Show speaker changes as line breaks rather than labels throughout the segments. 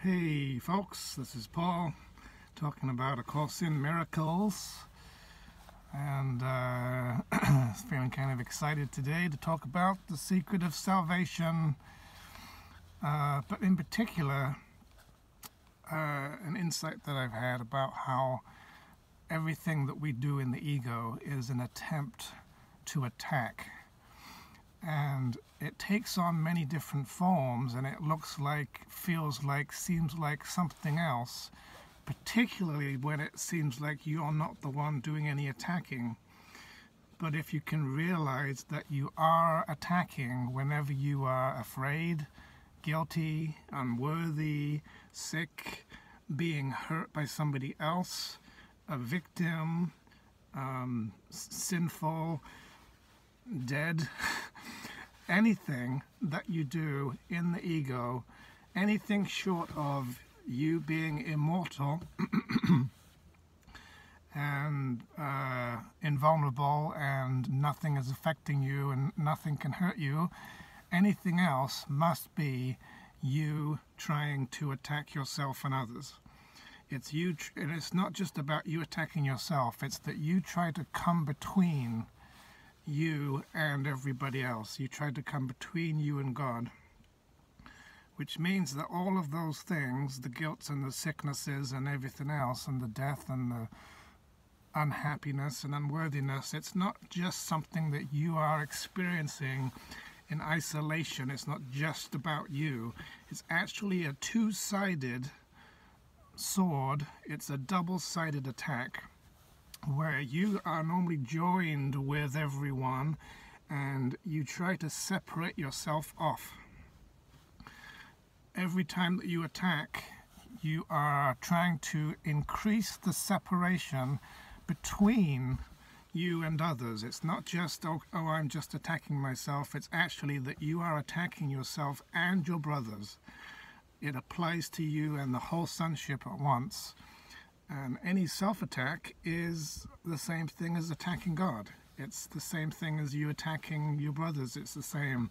Hey folks, this is Paul talking about A Course in Miracles. And uh, feeling kind of excited today to talk about the secret of salvation. Uh, but in particular uh, an insight that I've had about how everything that we do in the ego is an attempt to attack. And it takes on many different forms and it looks like, feels like, seems like something else, particularly when it seems like you're not the one doing any attacking. But if you can realize that you are attacking whenever you are afraid, guilty, unworthy, sick, being hurt by somebody else, a victim, um, sinful, dead, anything that you do in the ego, anything short of you being immortal and uh, invulnerable and nothing is affecting you and nothing can hurt you, anything else must be you trying to attack yourself and others. It's you, and it's not just about you attacking yourself, it's that you try to come between you and everybody else. You tried to come between you and God. Which means that all of those things, the guilt and the sicknesses and everything else, and the death and the unhappiness and unworthiness, it's not just something that you are experiencing in isolation. It's not just about you. It's actually a two sided sword, it's a double sided attack where you are normally joined with everyone and you try to separate yourself off. Every time that you attack, you are trying to increase the separation between you and others. It's not just, oh, oh, I'm just attacking myself. It's actually that you are attacking yourself and your brothers. It applies to you and the whole sonship at once. And any self-attack is the same thing as attacking God. It's the same thing as you attacking your brothers. It's the same.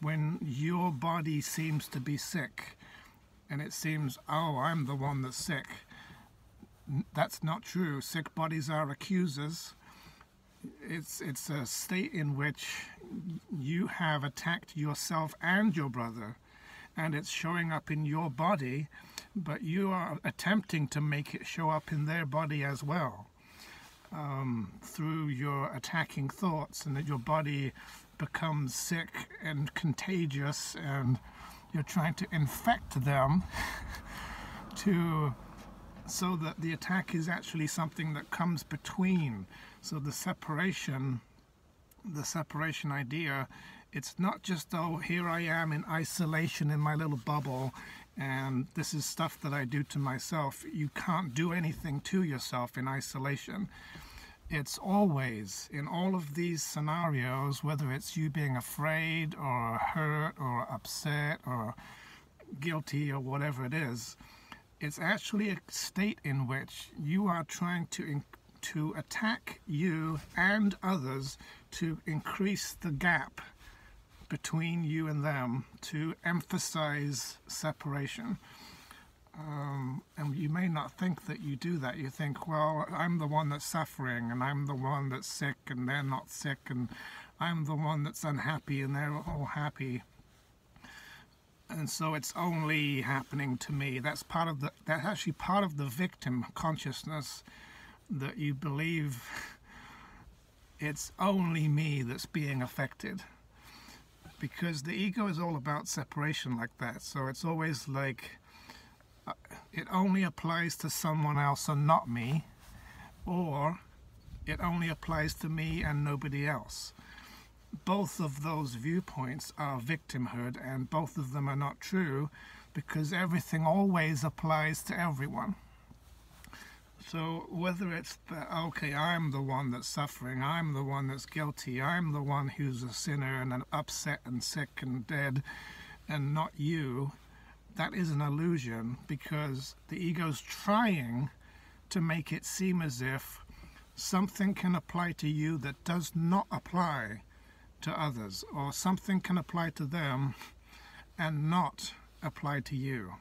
When your body seems to be sick, and it seems, oh, I'm the one that's sick. That's not true. Sick bodies are accusers. It's, it's a state in which you have attacked yourself and your brother, and it's showing up in your body but you are attempting to make it show up in their body as well um, through your attacking thoughts, and that your body becomes sick and contagious, and you're trying to infect them to so that the attack is actually something that comes between. So the separation, the separation idea, it's not just, oh, here I am in isolation in my little bubble, and this is stuff that I do to myself. You can't do anything to yourself in isolation. It's always, in all of these scenarios, whether it's you being afraid or hurt or upset or guilty or whatever it is, it's actually a state in which you are trying to to attack you and others to increase the gap between you and them to emphasize separation. Um, and you may not think that you do that. You think, well, I'm the one that's suffering, and I'm the one that's sick, and they're not sick, and I'm the one that's unhappy, and they're all happy. And so it's only happening to me. That's part of the. That's actually part of the victim consciousness that you believe it's only me that's being affected because the ego is all about separation like that. So it's always like uh, it only applies to someone else and not me, or it only applies to me and nobody else. Both of those viewpoints are victimhood, and both of them are not true because everything always applies to everyone. So whether it's that, okay, I'm the one that's suffering, I'm the one that's guilty, I'm the one who's a sinner and an upset and sick and dead, and not you, that is an illusion because the ego's trying to make it seem as if something can apply to you that does not apply to others, or something can apply to them and not apply to you.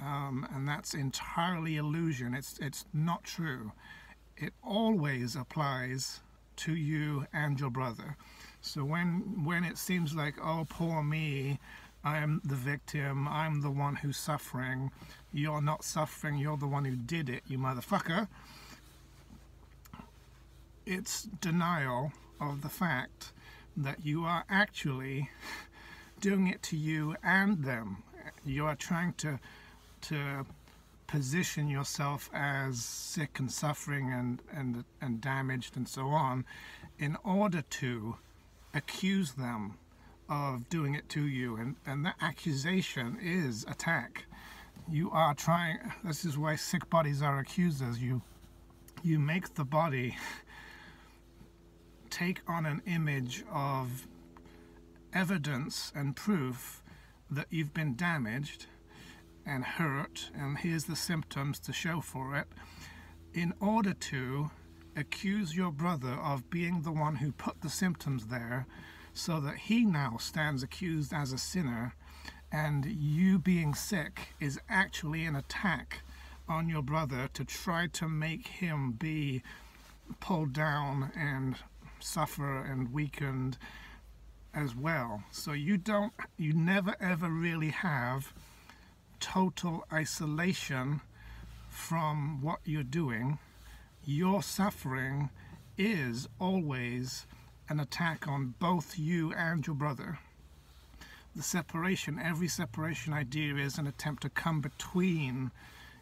Um, and that's entirely illusion. It's it's not true. It always applies to you and your brother. So when when it seems like oh poor me, I'm the victim, I'm the one who's suffering. You're not suffering. You're the one who did it, you motherfucker. It's denial of the fact that you are actually doing it to you and them. You are trying to to position yourself as sick and suffering and, and, and damaged and so on in order to accuse them of doing it to you. And, and that accusation is attack. You are trying, this is why sick bodies are accusers. You, you make the body take on an image of evidence and proof that you've been damaged and hurt, and here's the symptoms to show for it, in order to accuse your brother of being the one who put the symptoms there, so that he now stands accused as a sinner, and you being sick is actually an attack on your brother to try to make him be pulled down and suffer and weakened as well. So you don't, you never ever really have total isolation from what you're doing, your suffering is always an attack on both you and your brother. The separation, every separation idea is an attempt to come between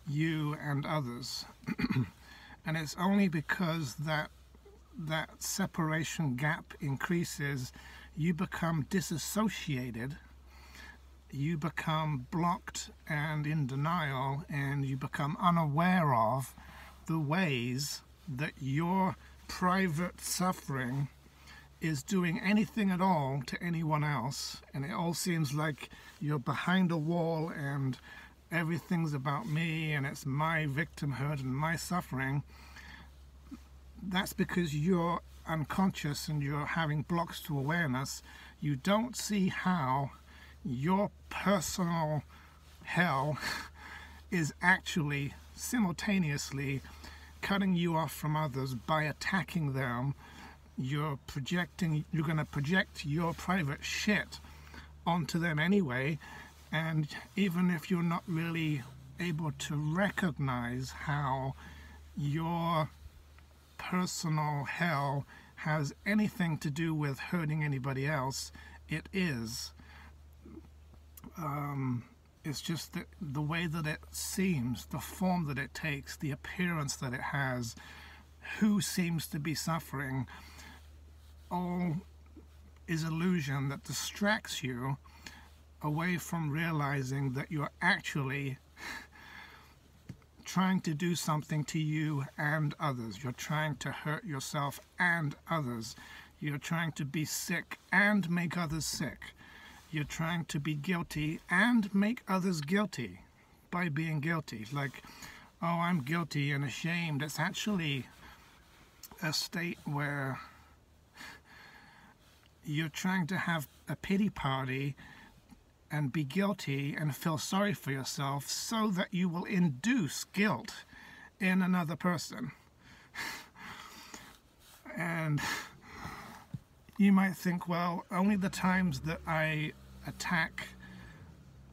you and others. and it's only because that that separation gap increases, you become disassociated you become blocked and in denial and you become unaware of the ways that your private suffering is doing anything at all to anyone else. And it all seems like you're behind a wall and everything's about me and it's my victimhood and my suffering. That's because you're unconscious and you're having blocks to awareness. You don't see how your personal hell is actually simultaneously cutting you off from others by attacking them. You're projecting, you're going to project your private shit onto them anyway. And even if you're not really able to recognize how your personal hell has anything to do with hurting anybody else, it is um, it's just that the way that it seems, the form that it takes, the appearance that it has, who seems to be suffering, all is illusion that distracts you away from realizing that you're actually trying to do something to you and others. You're trying to hurt yourself and others. You're trying to be sick and make others sick you're trying to be guilty and make others guilty by being guilty. Like, oh, I'm guilty and ashamed. It's actually a state where you're trying to have a pity party and be guilty and feel sorry for yourself so that you will induce guilt in another person. and you might think, well, only the times that I attack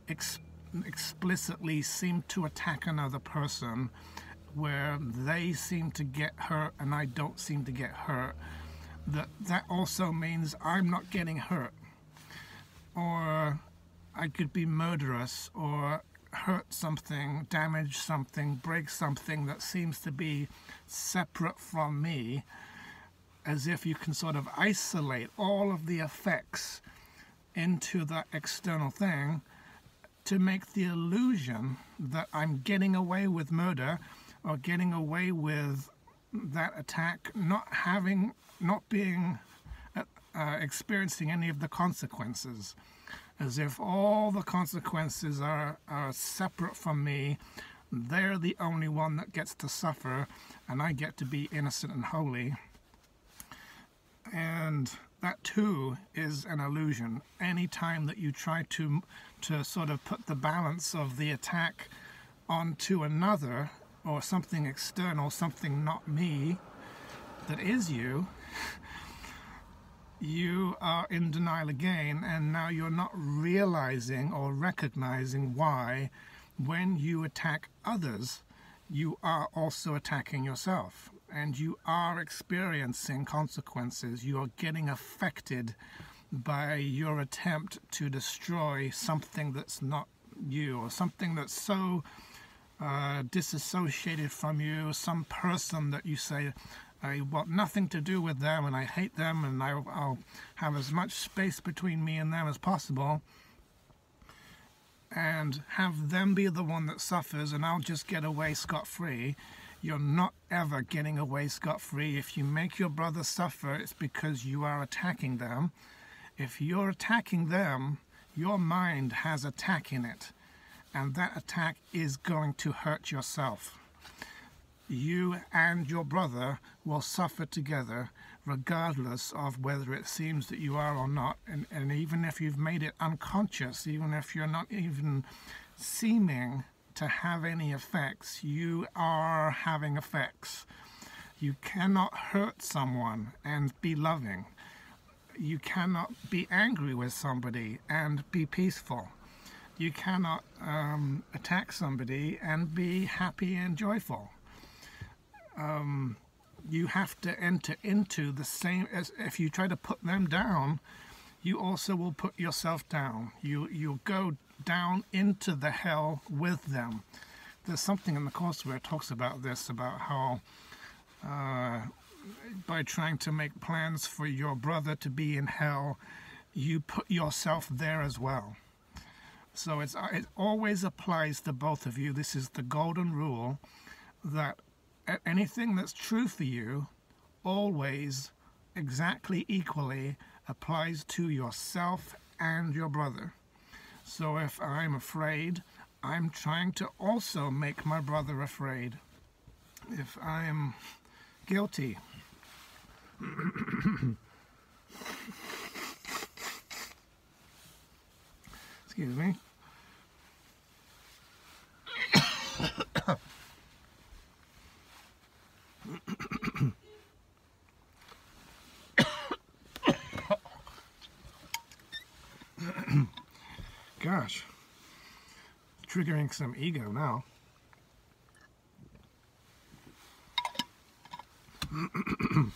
ex explicitly seem to attack another person where they seem to get hurt and I don't seem to get hurt, that that also means I'm not getting hurt. Or I could be murderous or hurt something, damage something, break something that seems to be separate from me as if you can sort of isolate all of the effects into that external thing to make the illusion that I'm getting away with murder or getting away with that attack, not having, not being, uh, uh, experiencing any of the consequences, as if all the consequences are, are separate from me. They're the only one that gets to suffer, and I get to be innocent and holy. And that too is an illusion. Any time that you try to to sort of put the balance of the attack onto another or something external, something not me, that is you, you are in denial again, and now you're not realizing or recognizing why, when you attack others, you are also attacking yourself and you are experiencing consequences. You are getting affected by your attempt to destroy something that's not you or something that's so uh, disassociated from you, some person that you say, I want nothing to do with them and I hate them and I'll, I'll have as much space between me and them as possible and have them be the one that suffers and I'll just get away scot free. You're not ever getting away scot free. If you make your brother suffer, it's because you are attacking them. If you're attacking them, your mind has attack in it, and that attack is going to hurt yourself you and your brother will suffer together regardless of whether it seems that you are or not and, and even if you've made it unconscious even if you're not even seeming to have any effects. You are having effects. You cannot hurt someone and be loving. You cannot be angry with somebody and be peaceful. You cannot um, attack somebody and be happy and joyful. Um, you have to enter into the same as if you try to put them down you also will put yourself down. You you'll go down into the hell with them. There's something in the course where it talks about this about how uh, by trying to make plans for your brother to be in hell you put yourself there as well. So it's it always applies to both of you. This is the golden rule that anything that's true for you always exactly equally applies to yourself and your brother. So if I'm afraid, I'm trying to also make my brother afraid. If I'm guilty, excuse me. Gosh, triggering some ego now.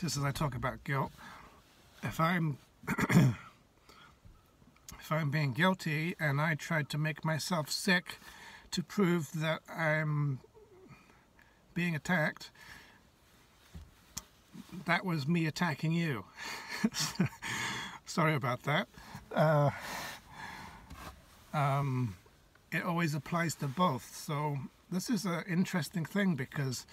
Just as I talk about guilt, if I'm if I'm being guilty and I tried to make myself sick to prove that I'm being attacked, that was me attacking you. Sorry about that. Uh, um, it always applies to both. So this is an interesting thing because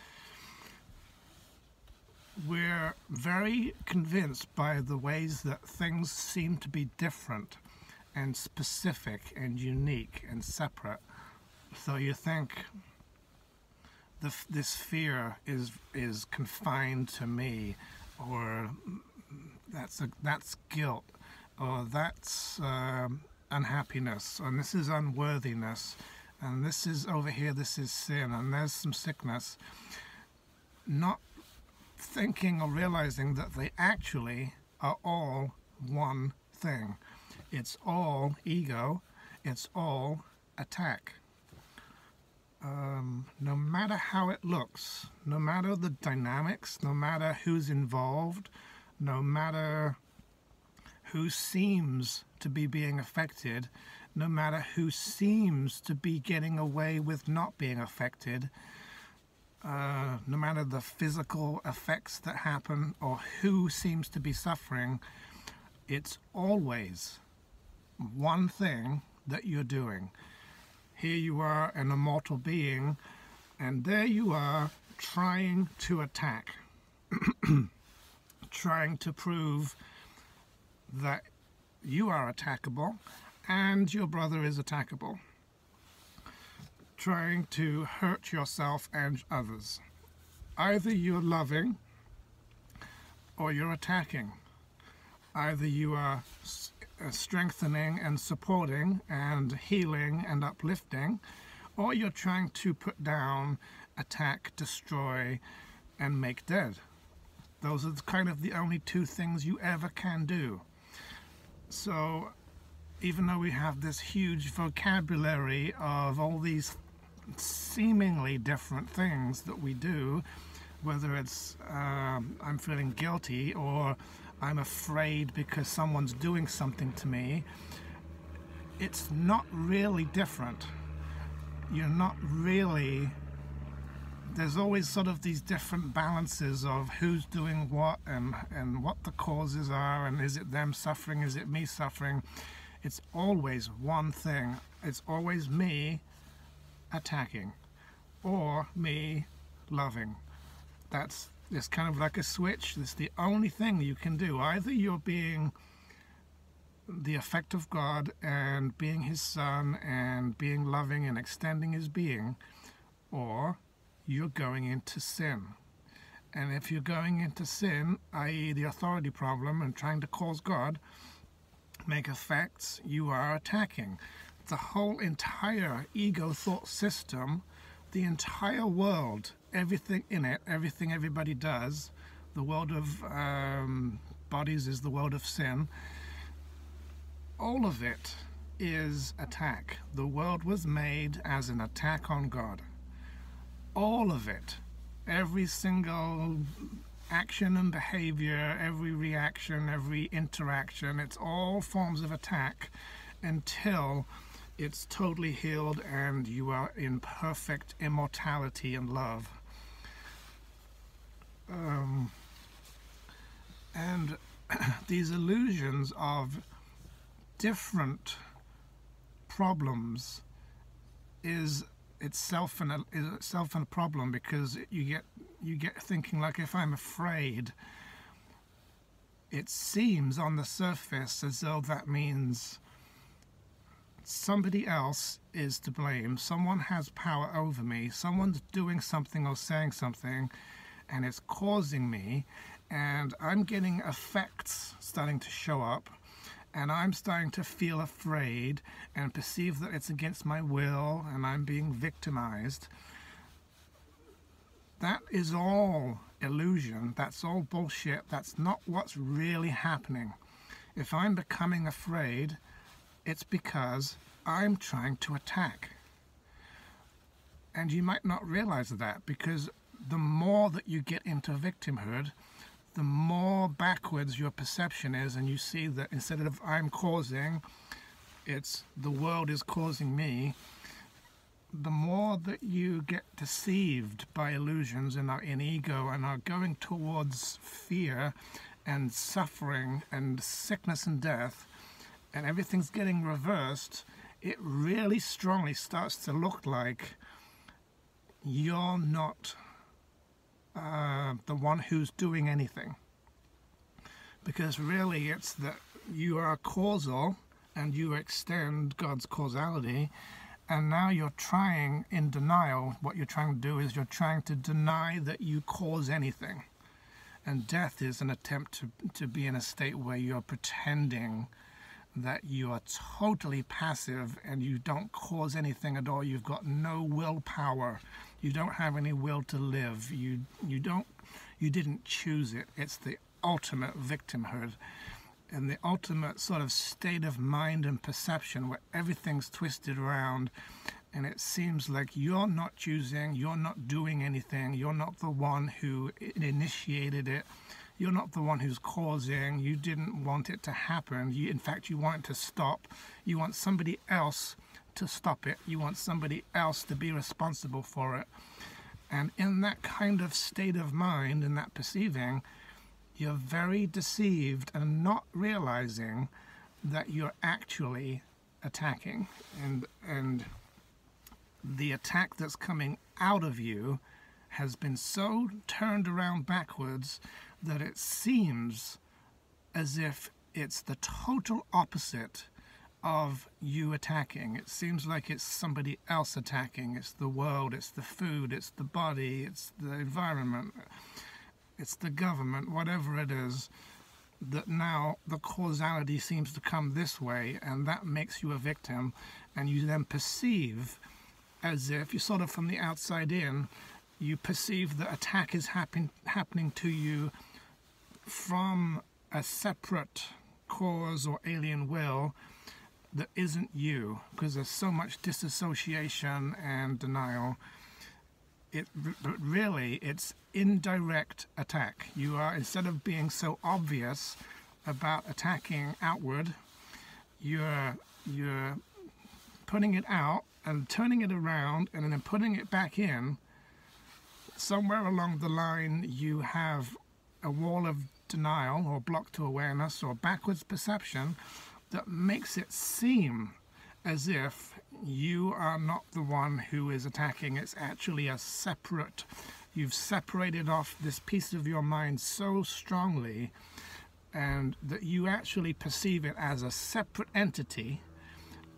we're very convinced by the ways that things seem to be different and specific and unique and separate. So you think the, this fear is is confined to me, or that's a, that's guilt, or that's um, unhappiness, and this is unworthiness, and this is over here, this is sin, and there's some sickness. Not thinking or realizing that they actually are all one thing. It's all ego, it's all attack um, no matter how it looks, no matter the dynamics, no matter who's involved, no matter who seems to be being affected, no matter who seems to be getting away with not being affected, uh, no matter the physical effects that happen or who seems to be suffering, it's always one thing that you're doing. Here you are, an immortal being, and there you are trying to attack, trying to prove that you are attackable and your brother is attackable, trying to hurt yourself and others. Either you're loving or you're attacking. Either you are uh, strengthening and supporting and healing and uplifting, or you're trying to put down, attack, destroy, and make dead. Those are kind of the only two things you ever can do. So, even though we have this huge vocabulary of all these seemingly different things that we do, whether it's um, I'm feeling guilty or I'm afraid because someone's doing something to me, it's not really different. You're not really. There's always sort of these different balances of who's doing what and, and what the causes are, and is it them suffering, is it me suffering? It's always one thing. It's always me attacking or me loving. That's it's kind of like a switch. It's the only thing you can do. Either you're being the effect of God and being His Son and being loving and extending His being, or you're going into sin. And if you're going into sin, i.e., the authority problem and trying to cause God, make effects, you are attacking. The whole entire ego thought system, the entire world, everything in it, everything everybody does, the world of um, bodies is the world of sin all of it is attack. The world was made as an attack on God. All of it, every single action and behavior, every reaction, every interaction, it's all forms of attack until it's totally healed and you are in perfect immortality and love. Um, and these illusions of different problems is itself an is itself a problem because you get you get thinking like if I'm afraid it seems on the surface as though that means somebody else is to blame. Someone has power over me. Someone's doing something or saying something and it's causing me and I'm getting effects starting to show up and I'm starting to feel afraid and perceive that it's against my will and I'm being victimized, that is all illusion. That's all bullshit. That's not what's really happening. If I'm becoming afraid, it's because I'm trying to attack. And you might not realize that because the more that you get into victimhood, the more backwards your perception is, and you see that instead of I'm causing, it's the world is causing me, the more that you get deceived by illusions and are in ego and are going towards fear and suffering and sickness and death, and everything's getting reversed, it really strongly starts to look like you're not uh, the one who's doing anything. Because really, it's that you are causal and you extend God's causality, and now you're trying in denial. What you're trying to do is you're trying to deny that you cause anything. And death is an attempt to, to be in a state where you're pretending that you are totally passive and you don't cause anything at all. You've got no willpower you don't have any will to live. You you don't you didn't choose it. It's the ultimate victimhood and the ultimate sort of state of mind and perception where everything's twisted around and it seems like you're not choosing, you're not doing anything, you're not the one who initiated it, you're not the one who's causing, you didn't want it to happen, you, in fact, you want it to stop, you want somebody else to stop it. You want somebody else to be responsible for it. And in that kind of state of mind, in that perceiving, you're very deceived and not realizing that you're actually attacking. And, and the attack that's coming out of you has been so turned around backwards that it seems as if it's the total opposite of you attacking. It seems like it's somebody else attacking. It's the world, it's the food, it's the body, it's the environment, it's the government, whatever it is. That now the causality seems to come this way, and that makes you a victim, and you then perceive as if you sort of from the outside in, you perceive that attack is happen, happening to you from a separate cause or alien will that isn't you, because there's so much disassociation and denial. It, but really, it's indirect attack. You are, instead of being so obvious about attacking outward, you're, you're putting it out and turning it around and then putting it back in. Somewhere along the line, you have a wall of denial or block to awareness or backwards perception that makes it seem as if you are not the one who is attacking. It's actually a separate, you've separated off this piece of your mind so strongly and that you actually perceive it as a separate entity.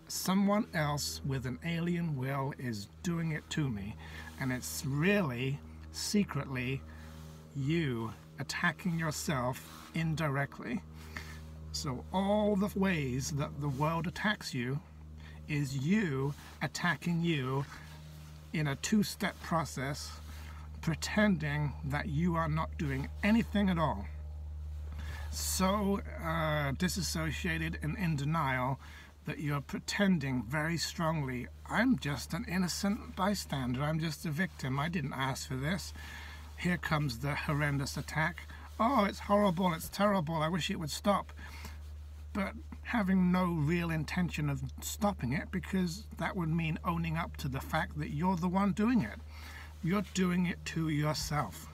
Someone else with an alien will is doing it to me. And it's really secretly you attacking yourself indirectly. So, all the ways that the world attacks you is you attacking you in a two step process, pretending that you are not doing anything at all. So uh, disassociated and in denial that you're pretending very strongly, I'm just an innocent bystander, I'm just a victim, I didn't ask for this. Here comes the horrendous attack. Oh, it's horrible, it's terrible, I wish it would stop but having no real intention of stopping it because that would mean owning up to the fact that you're the one doing it. You're doing it to yourself.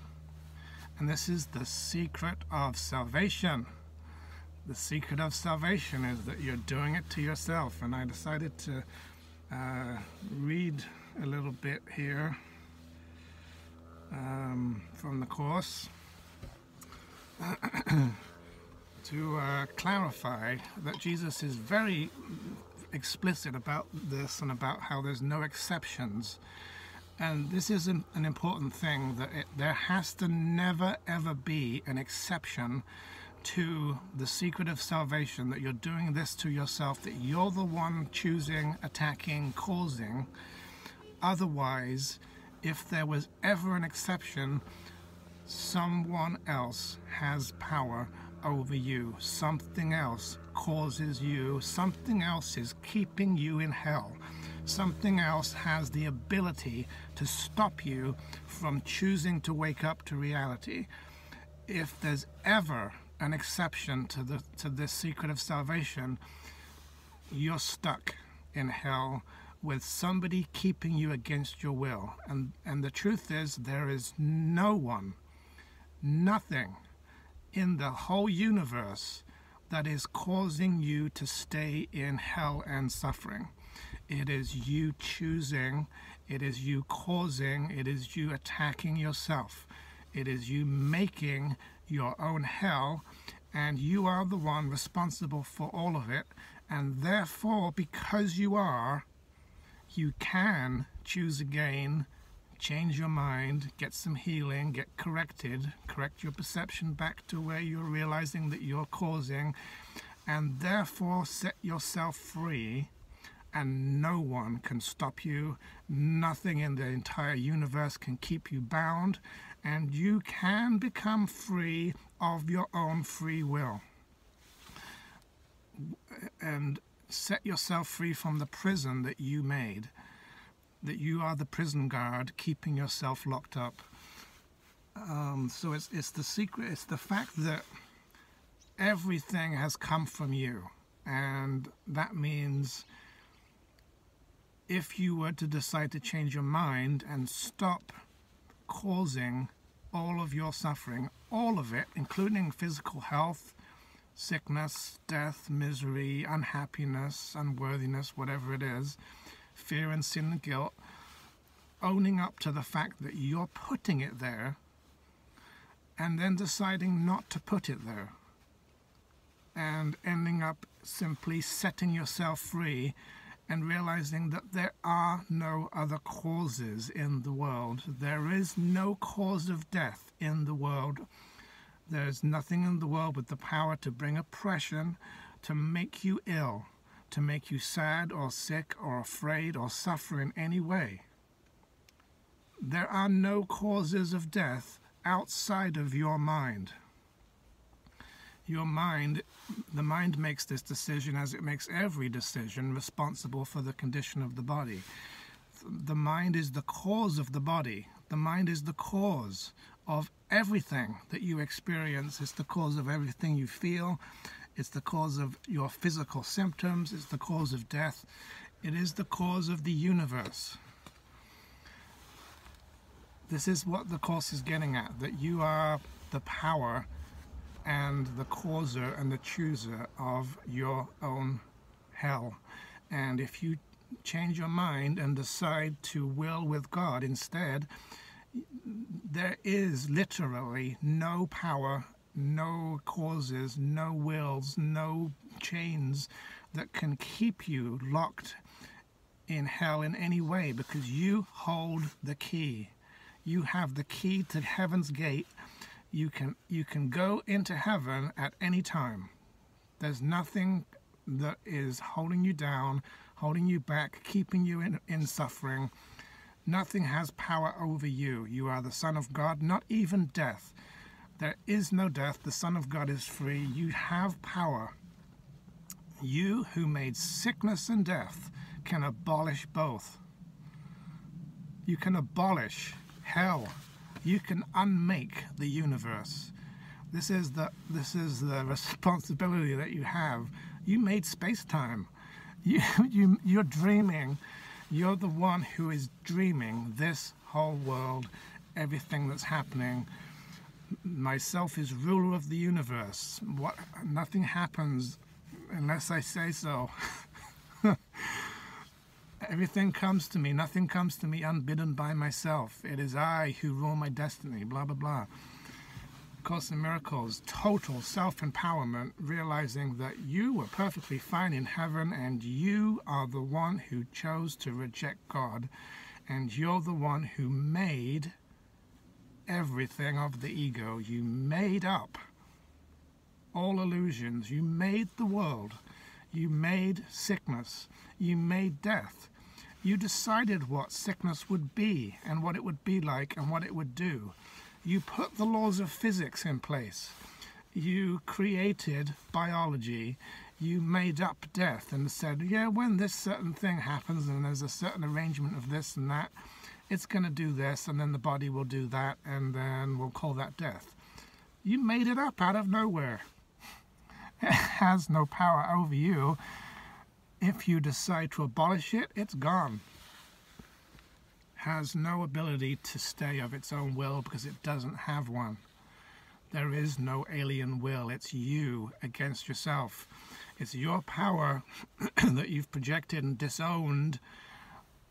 And this is the secret of salvation. The secret of salvation is that you're doing it to yourself. And I decided to uh, read a little bit here um, from the Course. to uh, clarify that Jesus is very explicit about this and about how there's no exceptions. And this is an, an important thing that it, there has to never ever be an exception to the secret of salvation that you're doing this to yourself, that you're the one choosing, attacking, causing. Otherwise, if there was ever an exception, someone else has power over you. Something else causes you, something else is keeping you in hell. Something else has the ability to stop you from choosing to wake up to reality. If there's ever an exception to the to this secret of salvation, you're stuck in hell with somebody keeping you against your will. And and the truth is there is no one, nothing in the whole universe that is causing you to stay in hell and suffering. It is you choosing, it is you causing, it is you attacking yourself. It is you making your own hell, and you are the one responsible for all of it. And therefore, because you are, you can choose again change your mind, get some healing, get corrected, correct your perception back to where you're realizing that you're causing, and therefore set yourself free. And no one can stop you. Nothing in the entire universe can keep you bound. And you can become free of your own free will. And set yourself free from the prison that you made that you are the prison guard keeping yourself locked up. Um, so it's, it's the secret, it's the fact that everything has come from you. And that means if you were to decide to change your mind and stop causing all of your suffering, all of it, including physical health, sickness, death, misery, unhappiness, unworthiness, whatever it is, fear and sin and guilt, owning up to the fact that you're putting it there, and then deciding not to put it there, and ending up simply setting yourself free and realizing that there are no other causes in the world. There is no cause of death in the world. There is nothing in the world with the power to bring oppression, to make you ill to make you sad or sick or afraid or suffer in any way. There are no causes of death outside of your mind. Your mind, the mind makes this decision as it makes every decision responsible for the condition of the body. The mind is the cause of the body. The mind is the cause of everything that you experience. It's the cause of everything you feel. It's the cause of your physical symptoms. It's the cause of death. It is the cause of the universe. This is what the Course is getting at that you are the power and the causer and the chooser of your own hell. And if you change your mind and decide to will with God instead, there is literally no power, no causes, no wills, no chains that can keep you locked in hell in any way because you hold the key. You have the key to heaven's gate. You can you can go into heaven at any time. There's nothing that is holding you down, holding you back, keeping you in, in suffering. Nothing has power over you. You are the Son of God, not even death. There is no death. The Son of God is free. You have power. You who made sickness and death can abolish both. You can abolish hell. You can unmake the universe. This is the this is the responsibility that you have. You made space-time. You you you're dreaming you're the one who is dreaming this whole world, everything that's happening. Myself is ruler of the universe. What nothing happens unless I say so. Everything comes to me, nothing comes to me unbidden by myself. It is I who rule my destiny, blah blah blah. Course in Miracles, total self empowerment, realizing that you were perfectly fine in heaven and you are the one who chose to reject God, and you're the one who made everything of the ego. You made up all illusions. You made the world. You made sickness. You made death. You decided what sickness would be and what it would be like and what it would do. You put the laws of physics in place. You created biology. You made up death and said, yeah, when this certain thing happens and there's a certain arrangement of this and that, it's going to do this and then the body will do that and then we'll call that death. You made it up out of nowhere. It has no power over you. If you decide to abolish it, it's gone has no ability to stay of its own will because it doesn't have one. There is no alien will. It's you against yourself. It's your power that you've projected and disowned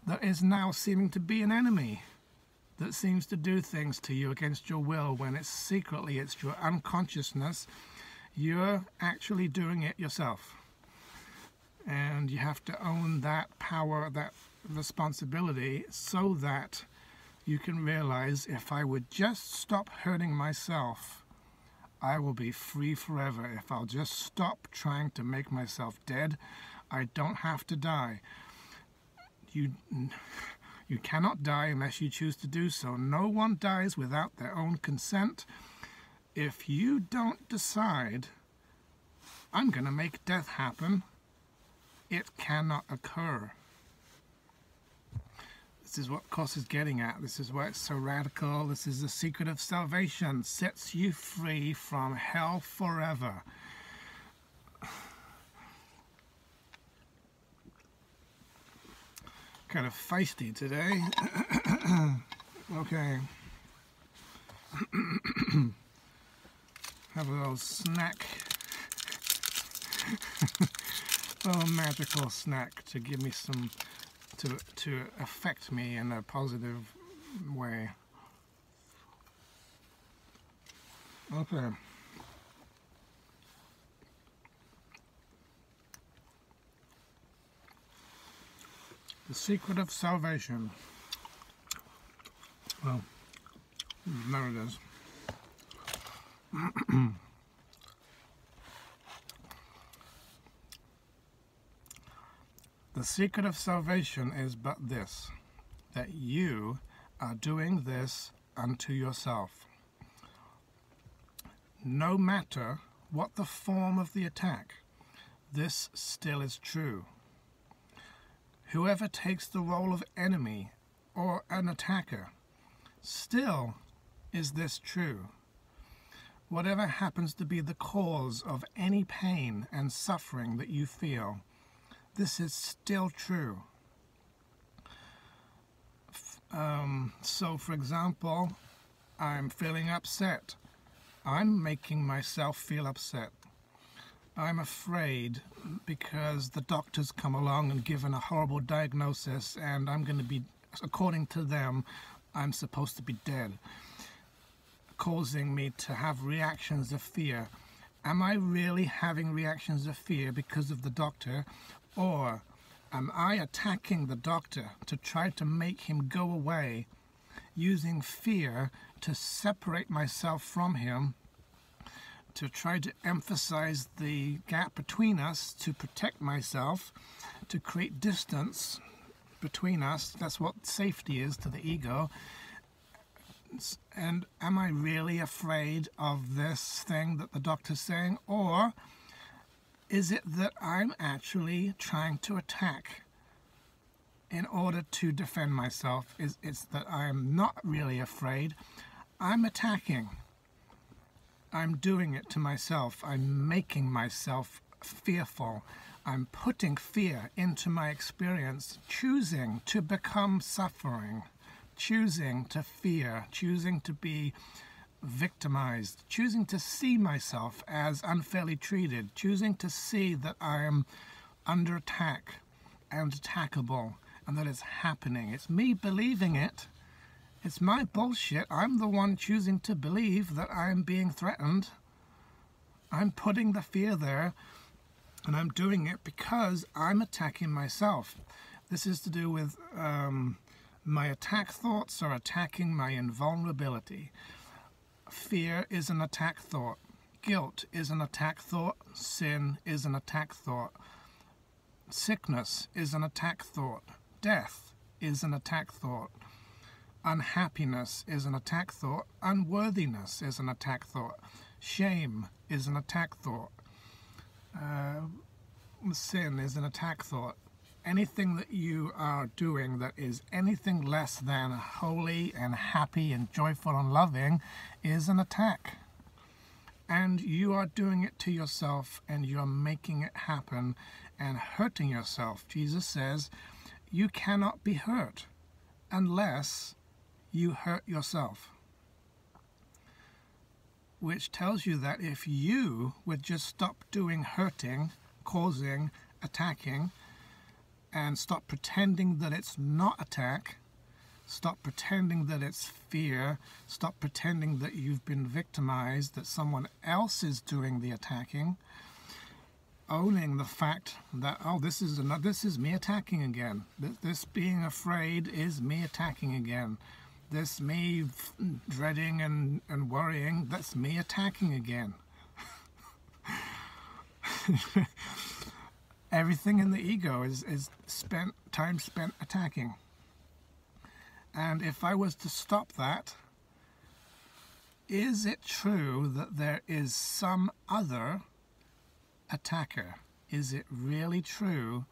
that is now seeming to be an enemy that seems to do things to you against your will when it's secretly it's your unconsciousness you're actually doing it yourself and you have to own that power that responsibility so that you can realize if I would just stop hurting myself, I will be free forever. If I'll just stop trying to make myself dead, I don't have to die. You, you cannot die unless you choose to do so. No one dies without their own consent. If you don't decide, I'm going to make death happen, it cannot occur. This is what Course is getting at. This is why it's so radical. This is the secret of salvation. Sets you free from hell forever. Kind of feisty today. okay. Have a little snack. a little magical snack to give me some to, to affect me in a positive way. Okay. The secret of salvation. Well, there it is. The secret of salvation is but this that you are doing this unto yourself. No matter what the form of the attack, this still is true. Whoever takes the role of enemy or an attacker, still is this true. Whatever happens to be the cause of any pain and suffering that you feel, this is still true. Um, so, for example, I'm feeling upset. I'm making myself feel upset. I'm afraid because the doctors come along and given a horrible diagnosis, and I'm going to be, according to them, I'm supposed to be dead, causing me to have reactions of fear. Am I really having reactions of fear because of the doctor, or am I attacking the doctor to try to make him go away, using fear to separate myself from him, to try to emphasize the gap between us, to protect myself, to create distance between us? That's what safety is to the ego. And am I really afraid of this thing that the doctor's saying? Or is it that I'm actually trying to attack in order to defend myself? Is it's that I'm not really afraid. I'm attacking. I'm doing it to myself. I'm making myself fearful. I'm putting fear into my experience, choosing to become suffering, choosing to fear, choosing to be victimized, choosing to see myself as unfairly treated, choosing to see that I am under attack and attackable and that it's happening. It's me believing it. It's my bullshit. I'm the one choosing to believe that I'm being threatened. I'm putting the fear there and I'm doing it because I'm attacking myself. This is to do with um, my attack thoughts are attacking my invulnerability. Fear is an attack thought. Guilt is an attack thought. Sin is an attack thought. Sickness is an attack thought. Death is an attack thought. Unhappiness is an attack thought. Unworthiness is an attack thought. Shame is an attack thought. Uh, sin is an attack thought anything that you are doing that is anything less than holy and happy and joyful and loving is an attack. And you are doing it to yourself and you're making it happen and hurting yourself. Jesus says you cannot be hurt unless you hurt yourself. Which tells you that if you would just stop doing hurting, causing, attacking, and stop pretending that it's not attack. Stop pretending that it's fear. Stop pretending that you've been victimized, that someone else is doing the attacking. Owning the fact that, oh, this is, another, this is me attacking again. This, this being afraid is me attacking again. This me dreading and, and worrying, that's me attacking again. everything in the ego is, is spent time spent attacking. And if I was to stop that, is it true that there is some other attacker? Is it really true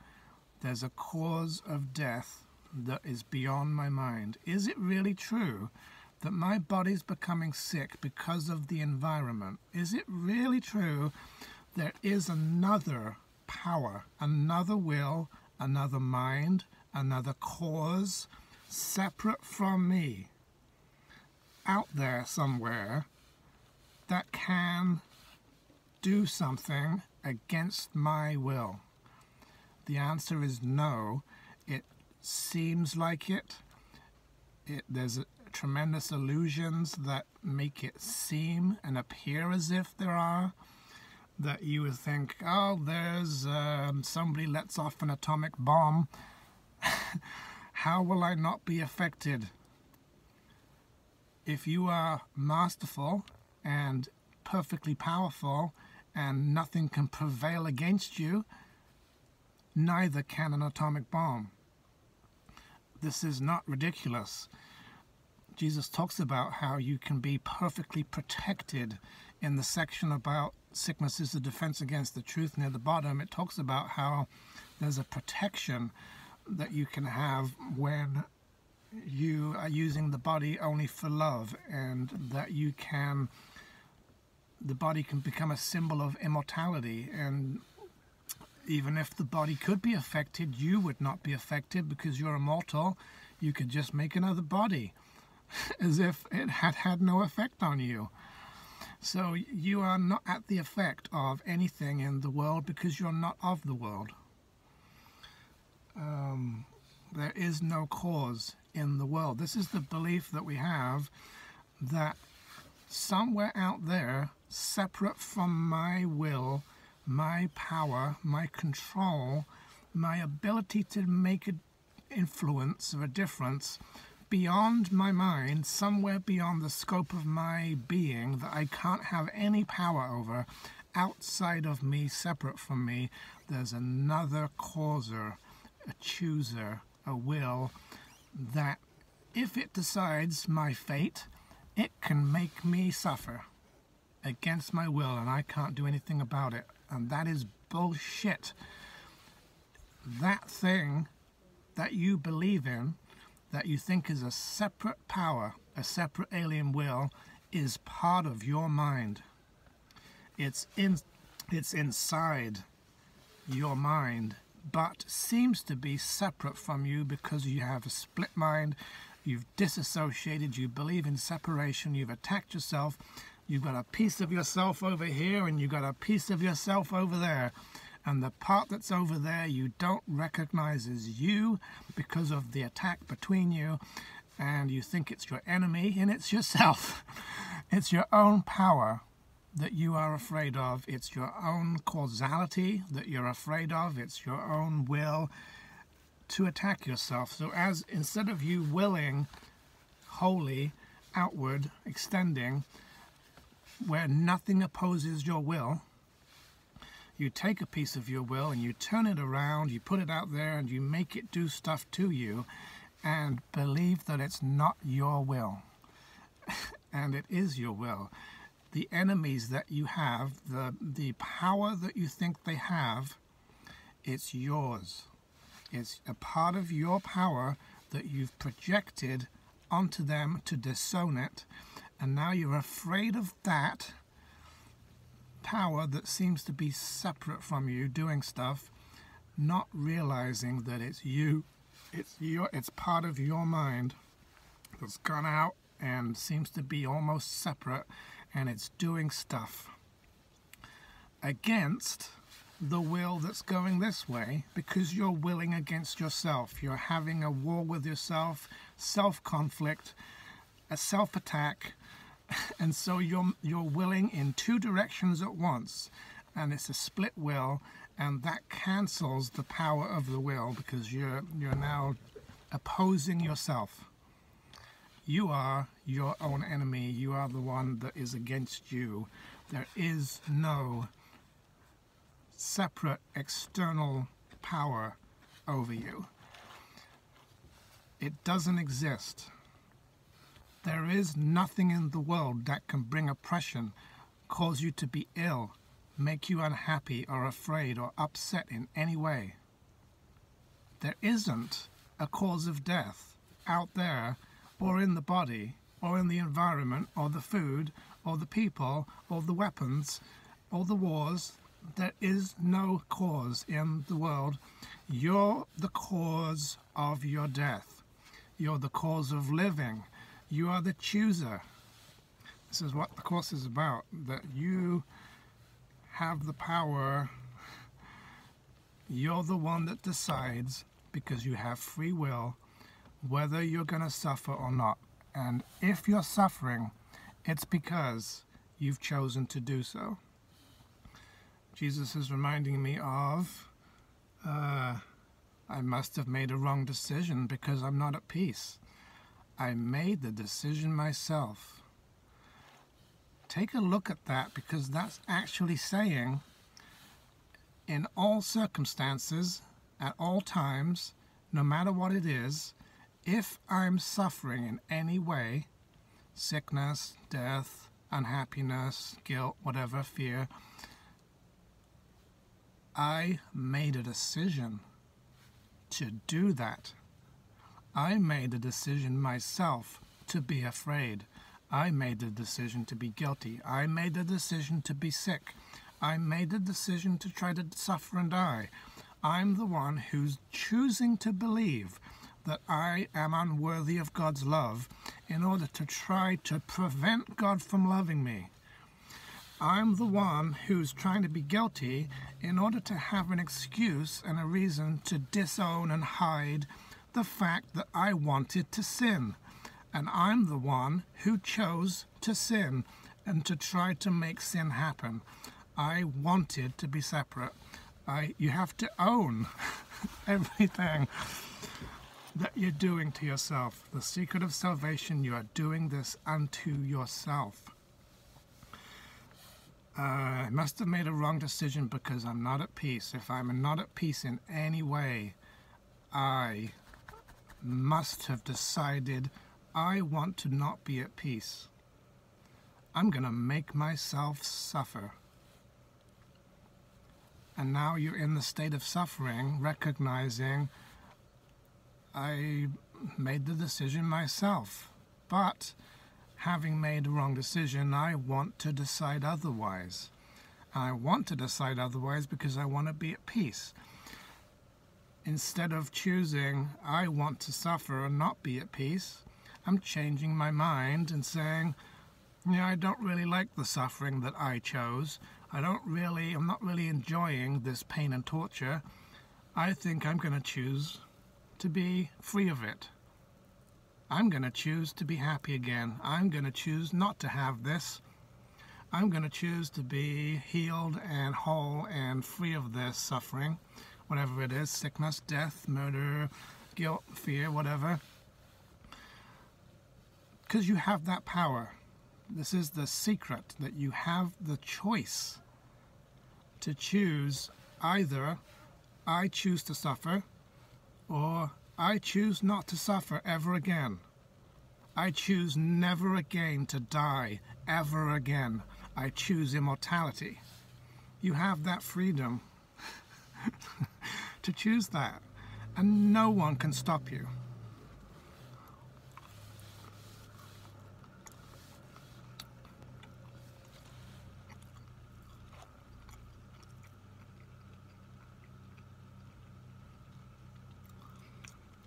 there's a cause of death that is beyond my mind? Is it really true that my body's becoming sick because of the environment? Is it really true there is another power, another will, another mind, another cause, separate from me, out there somewhere, that can do something against my will? The answer is no. Seems like it. it there's a, tremendous illusions that make it seem and appear as if there are that you would think, oh, there's um, somebody lets off an atomic bomb. How will I not be affected? If you are masterful and perfectly powerful and nothing can prevail against you, neither can an atomic bomb. This is not ridiculous. Jesus talks about how you can be perfectly protected in the section about sickness is the defense against the truth near the bottom. It talks about how there's a protection that you can have when you are using the body only for love and that you can the body can become a symbol of immortality and even if the body could be affected you would not be affected because you're immortal. You could just make another body as if it had had no effect on you. So you are not at the effect of anything in the world because you're not of the world. Um, there is no cause in the world. This is the belief that we have that somewhere out there, separate from my will, my power, my control, my ability to make an influence or a difference, beyond my mind, somewhere beyond the scope of my being that I can't have any power over, outside of me, separate from me, there's another causer, a chooser, a will that if it decides my fate, it can make me suffer against my will and I can't do anything about it. And that is bullshit. That thing that you believe in, that you think is a separate power, a separate alien will, is part of your mind. It's in it's inside your mind but seems to be separate from you because you have a split mind, you've disassociated, you believe in separation, you've attacked yourself, you've got a piece of yourself over here and you've got a piece of yourself over there. And the part that's over there you don't recognize as you because of the attack between you, and you think it's your enemy, and it's yourself. It's your own power that you are afraid of. It's your own causality that you're afraid of. It's your own will to attack yourself. So as instead of you willing wholly outward, extending, where nothing opposes your will, you take a piece of your will and you turn it around, you put it out there and you make it do stuff to you and believe that it's not your will. and it is your will the enemies that you have, the, the power that you think they have, it's yours. It's a part of your power that you've projected onto them to disown it, and now you're afraid of that power that seems to be separate from you doing stuff, not realizing that it's you, it's your, it's part of your mind that's gone out and seems to be almost separate and it's doing stuff against the will that's going this way because you're willing against yourself. You're having a war with yourself, self conflict, a self attack, and so you're, you're willing in two directions at once. And it's a split will, and that cancels the power of the will because you're, you're now opposing yourself. You are your own enemy. You are the one that is against you. There is no separate external power over you. It doesn't exist. There is nothing in the world that can bring oppression, cause you to be ill, make you unhappy or afraid or upset in any way. There isn't a cause of death out there or in the body, or in the environment, or the food, or the people, or the weapons, or the wars. There is no cause in the world. You're the cause of your death. You're the cause of living. You are the chooser. This is what the course is about that you have the power. You're the one that decides because you have free will whether you're going to suffer or not. And if you're suffering, it's because you've chosen to do so. Jesus is reminding me of uh, I must have made a wrong decision because I'm not at peace. I made the decision myself. Take a look at that because that's actually saying, in all circumstances, at all times, no matter what it is, if I'm suffering in any way, sickness, death, unhappiness, guilt, whatever, fear, I made a decision to do that. I made a decision myself to be afraid. I made the decision to be guilty. I made the decision to be sick. I made the decision to try to suffer and die. I'm the one who's choosing to believe that I am unworthy of God's love in order to try to prevent God from loving me. I'm the one who's trying to be guilty in order to have an excuse and a reason to disown and hide the fact that I wanted to sin. And I'm the one who chose to sin and to try to make sin happen. I wanted to be separate. I, you have to own everything that you're doing to yourself. The secret of salvation, you are doing this unto yourself. Uh, I must have made a wrong decision because I'm not at peace. If I'm not at peace in any way, I must have decided I want to not be at peace. I'm going to make myself suffer. And now you're in the state of suffering, recognizing I made the decision myself. But having made a wrong decision, I want to decide otherwise. I want to decide otherwise because I want to be at peace. Instead of choosing, I want to suffer and not be at peace, I'm changing my mind and saying, yeah, I don't really like the suffering that I chose. I don't really, I'm not really enjoying this pain and torture. I think I'm going to choose to be free of it. I'm going to choose to be happy again. I'm going to choose not to have this. I'm going to choose to be healed and whole and free of this suffering, whatever it is sickness, death, murder, guilt, fear, whatever. Because you have that power. This is the secret that you have the choice to choose either I choose to suffer or I choose not to suffer ever again. I choose never again to die ever again. I choose immortality. You have that freedom to choose that, and no one can stop you.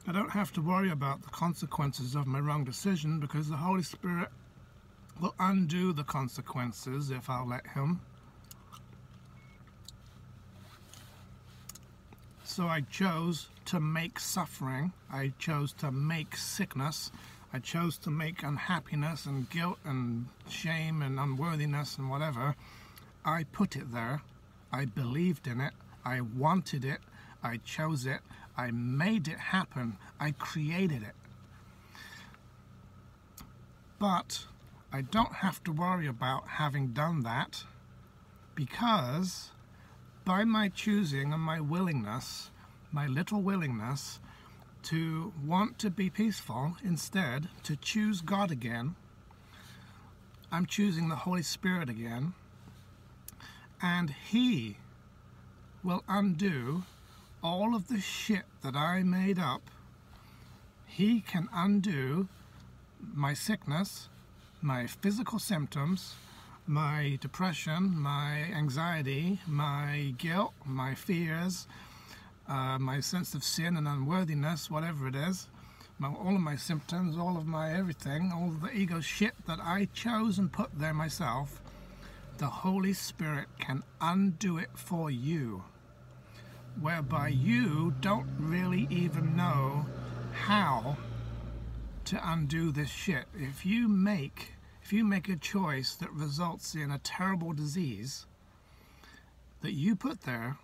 I don't have to worry about the consequences of my wrong decision because the Holy Spirit will undo the consequences if I'll let Him. So I chose to make suffering, I chose to make sickness, I chose to make unhappiness and guilt and shame and unworthiness and whatever. I put it there, I believed in it, I wanted it, I chose it, I made it happen. I created it. But I don't have to worry about having done that because by my choosing and my willingness, my little willingness to want to be peaceful instead, to choose God again, I'm choosing the Holy Spirit again, and He will undo all of the shit that I made up, he can undo my sickness, my physical symptoms, my depression, my anxiety, my guilt, my fears, uh, my sense of sin and unworthiness, whatever it is, my, all of my symptoms, all of my everything, all the ego shit that I chose and put there myself, the Holy Spirit can undo it for you whereby you don't really even know how to undo this shit. If you make if you make a choice that results in a terrible disease that you put there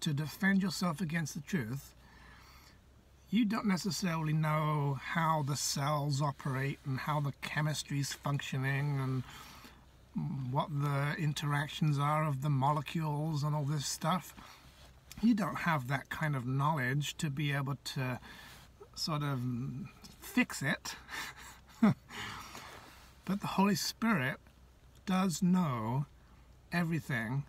to defend yourself against the truth, you don't necessarily know how the cells operate and how the chemistry is functioning and what the interactions are of the molecules and all this stuff You don't have that kind of knowledge to be able to sort of fix it. but the Holy Spirit does know everything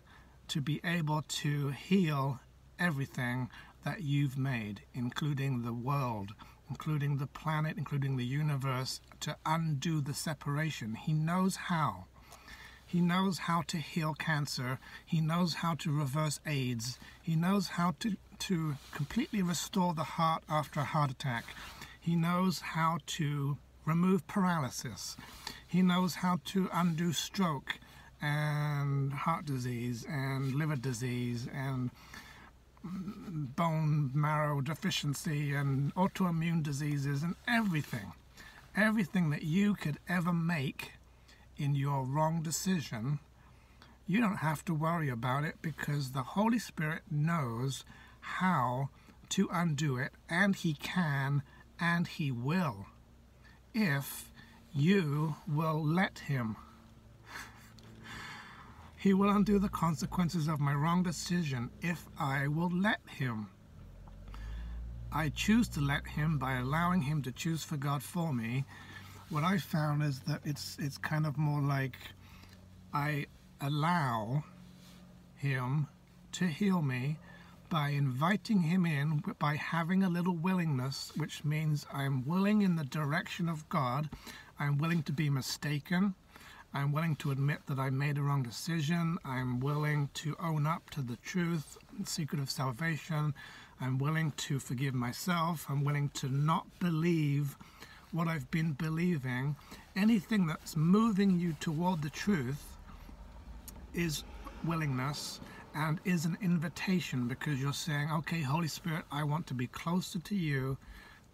to be able to heal everything that you've made, including the world, including the planet, including the universe, to undo the separation. He knows how. He knows how to heal cancer. He knows how to reverse AIDS. He knows how to, to completely restore the heart after a heart attack. He knows how to remove paralysis. He knows how to undo stroke and heart disease and liver disease and bone marrow deficiency and autoimmune diseases and everything. Everything that you could ever make in your wrong decision, you don't have to worry about it because the Holy Spirit knows how to undo it, and He can and He will if you will let Him. He will undo the consequences of my wrong decision if I will let Him. I choose to let Him by allowing Him to choose for God for me. What I found is that it's it's kind of more like I allow Him to heal me by inviting Him in, by having a little willingness, which means I'm willing in the direction of God. I'm willing to be mistaken. I'm willing to admit that I made a wrong decision. I'm willing to own up to the truth, the secret of salvation. I'm willing to forgive myself. I'm willing to not believe what I've been believing. Anything that's moving you toward the truth is willingness and is an invitation because you're saying, okay, Holy Spirit, I want to be closer to you,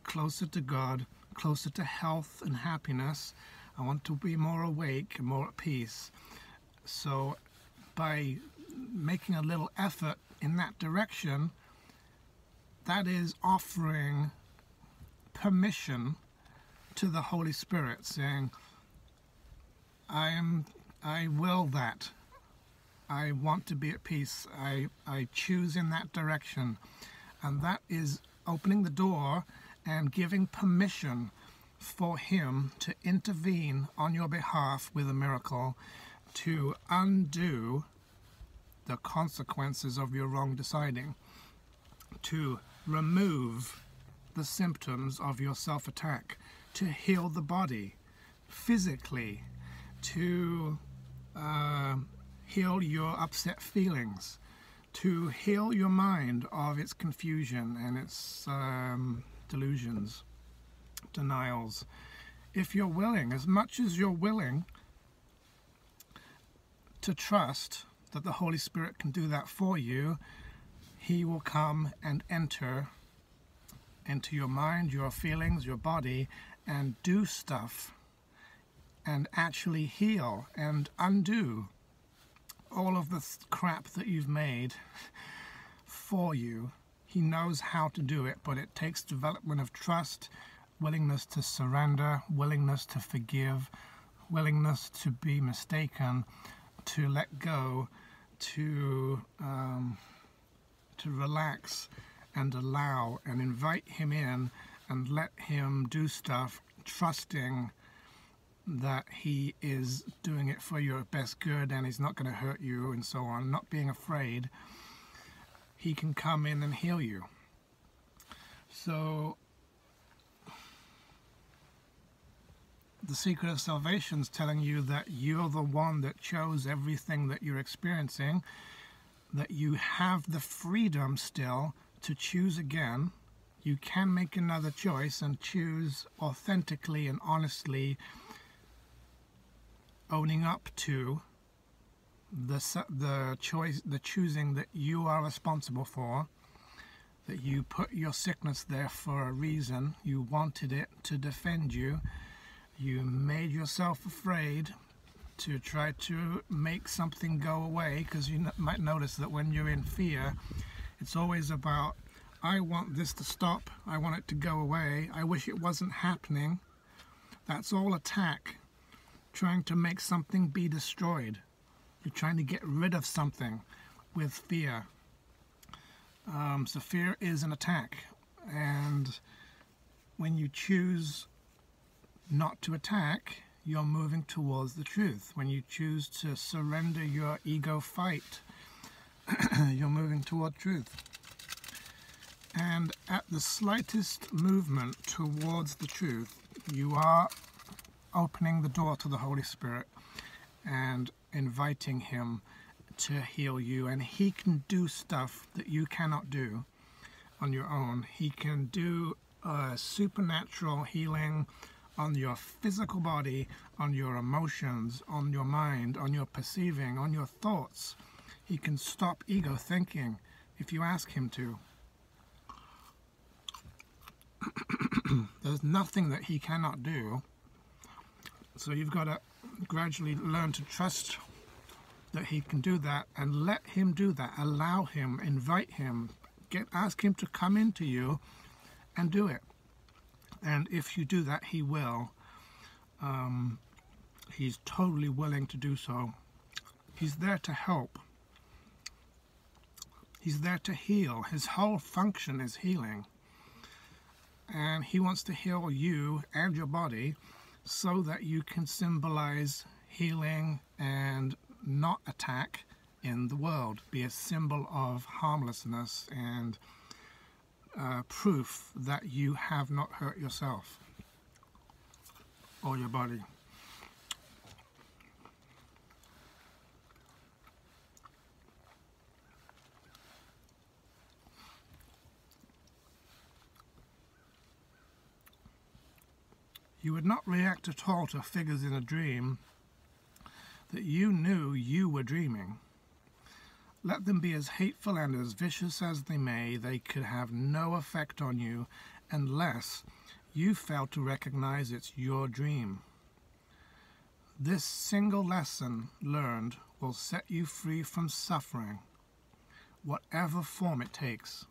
closer to God, closer to health and happiness. I want to be more awake and more at peace. So, by making a little effort in that direction, that is offering permission to the Holy Spirit, saying, I am I will that. I want to be at peace. I, I choose in that direction. And that is opening the door and giving permission for Him to intervene on your behalf with a miracle to undo the consequences of your wrong deciding, to remove the symptoms of your self attack, to heal the body physically, to uh, heal your upset feelings, to heal your mind of its confusion and its um, delusions denials. If you're willing, as much as you're willing to trust that the Holy Spirit can do that for you, He will come and enter into your mind, your feelings, your body, and do stuff and actually heal and undo all of the crap that you've made for you. He knows how to do it, but it takes development of trust willingness to surrender, willingness to forgive, willingness to be mistaken, to let go, to um, to relax and allow and invite him in and let him do stuff, trusting that he is doing it for your best good and he's not going to hurt you and so on, not being afraid, he can come in and heal you. So the secret of salvation is telling you that you're the one that chose everything that you're experiencing, that you have the freedom still to choose again. You can make another choice and choose authentically and honestly, owning up to the the choice, the choosing that you are responsible for. That you put your sickness there for a reason. You wanted it to defend you you made yourself afraid to try to make something go away because you might notice that when you're in fear, it's always about, I want this to stop, I want it to go away, I wish it wasn't happening. That's all attack, trying to make something be destroyed. You're trying to get rid of something with fear. Um, so fear is an attack, and when you choose not to attack, you're moving towards the truth. When you choose to surrender your ego fight, you're moving toward truth. And at the slightest movement towards the truth, you are opening the door to the Holy Spirit and inviting Him to heal you. And He can do stuff that you cannot do on your own. He can do uh, supernatural healing on your physical body, on your emotions, on your mind, on your perceiving, on your thoughts. He can stop ego thinking if you ask him to. There's nothing that he cannot do. So you've got to gradually learn to trust that he can do that and let him do that. Allow him, invite him, get ask him to come into you and do it. And if you do that, he will. Um, he's totally willing to do so. He's there to help. He's there to heal. His whole function is healing. And he wants to heal you and your body so that you can symbolize healing and not attack in the world, be a symbol of harmlessness and uh, proof that you have not hurt yourself or your body. You would not react at all to figures in a dream that you knew you were dreaming. Let them be as hateful and as vicious as they may, they could have no effect on you unless you fail to recognize it's your dream. This single lesson learned will set you free from suffering, whatever form it takes.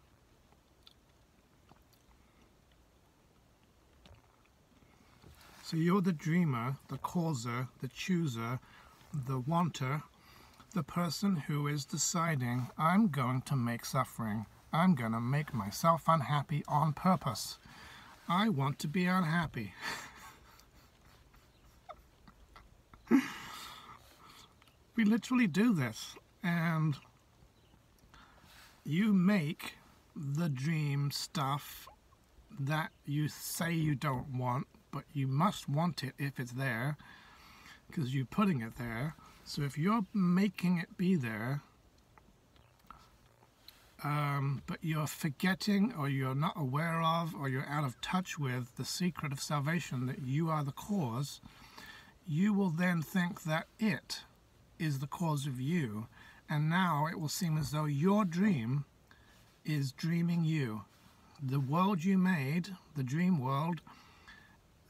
So you're the dreamer, the causer, the chooser, the wanter, the person who is deciding, I'm going to make suffering. I'm going to make myself unhappy on purpose. I want to be unhappy. we literally do this. And you make the dream stuff that you say you don't want, but you must want it if it's there, because you're putting it there. So if you're making it be there, um, but you're forgetting or you're not aware of or you're out of touch with the secret of salvation that you are the cause, you will then think that it is the cause of you. And now it will seem as though your dream is dreaming you. The world you made, the dream world,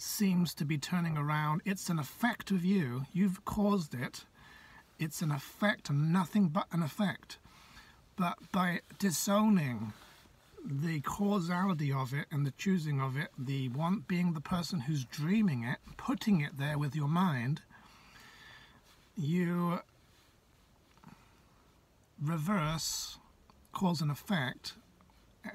seems to be turning around. It's an effect of you. You've caused it it's an effect nothing but an effect. But by disowning the causality of it and the choosing of it, the one being the person who's dreaming it, putting it there with your mind, you reverse cause and effect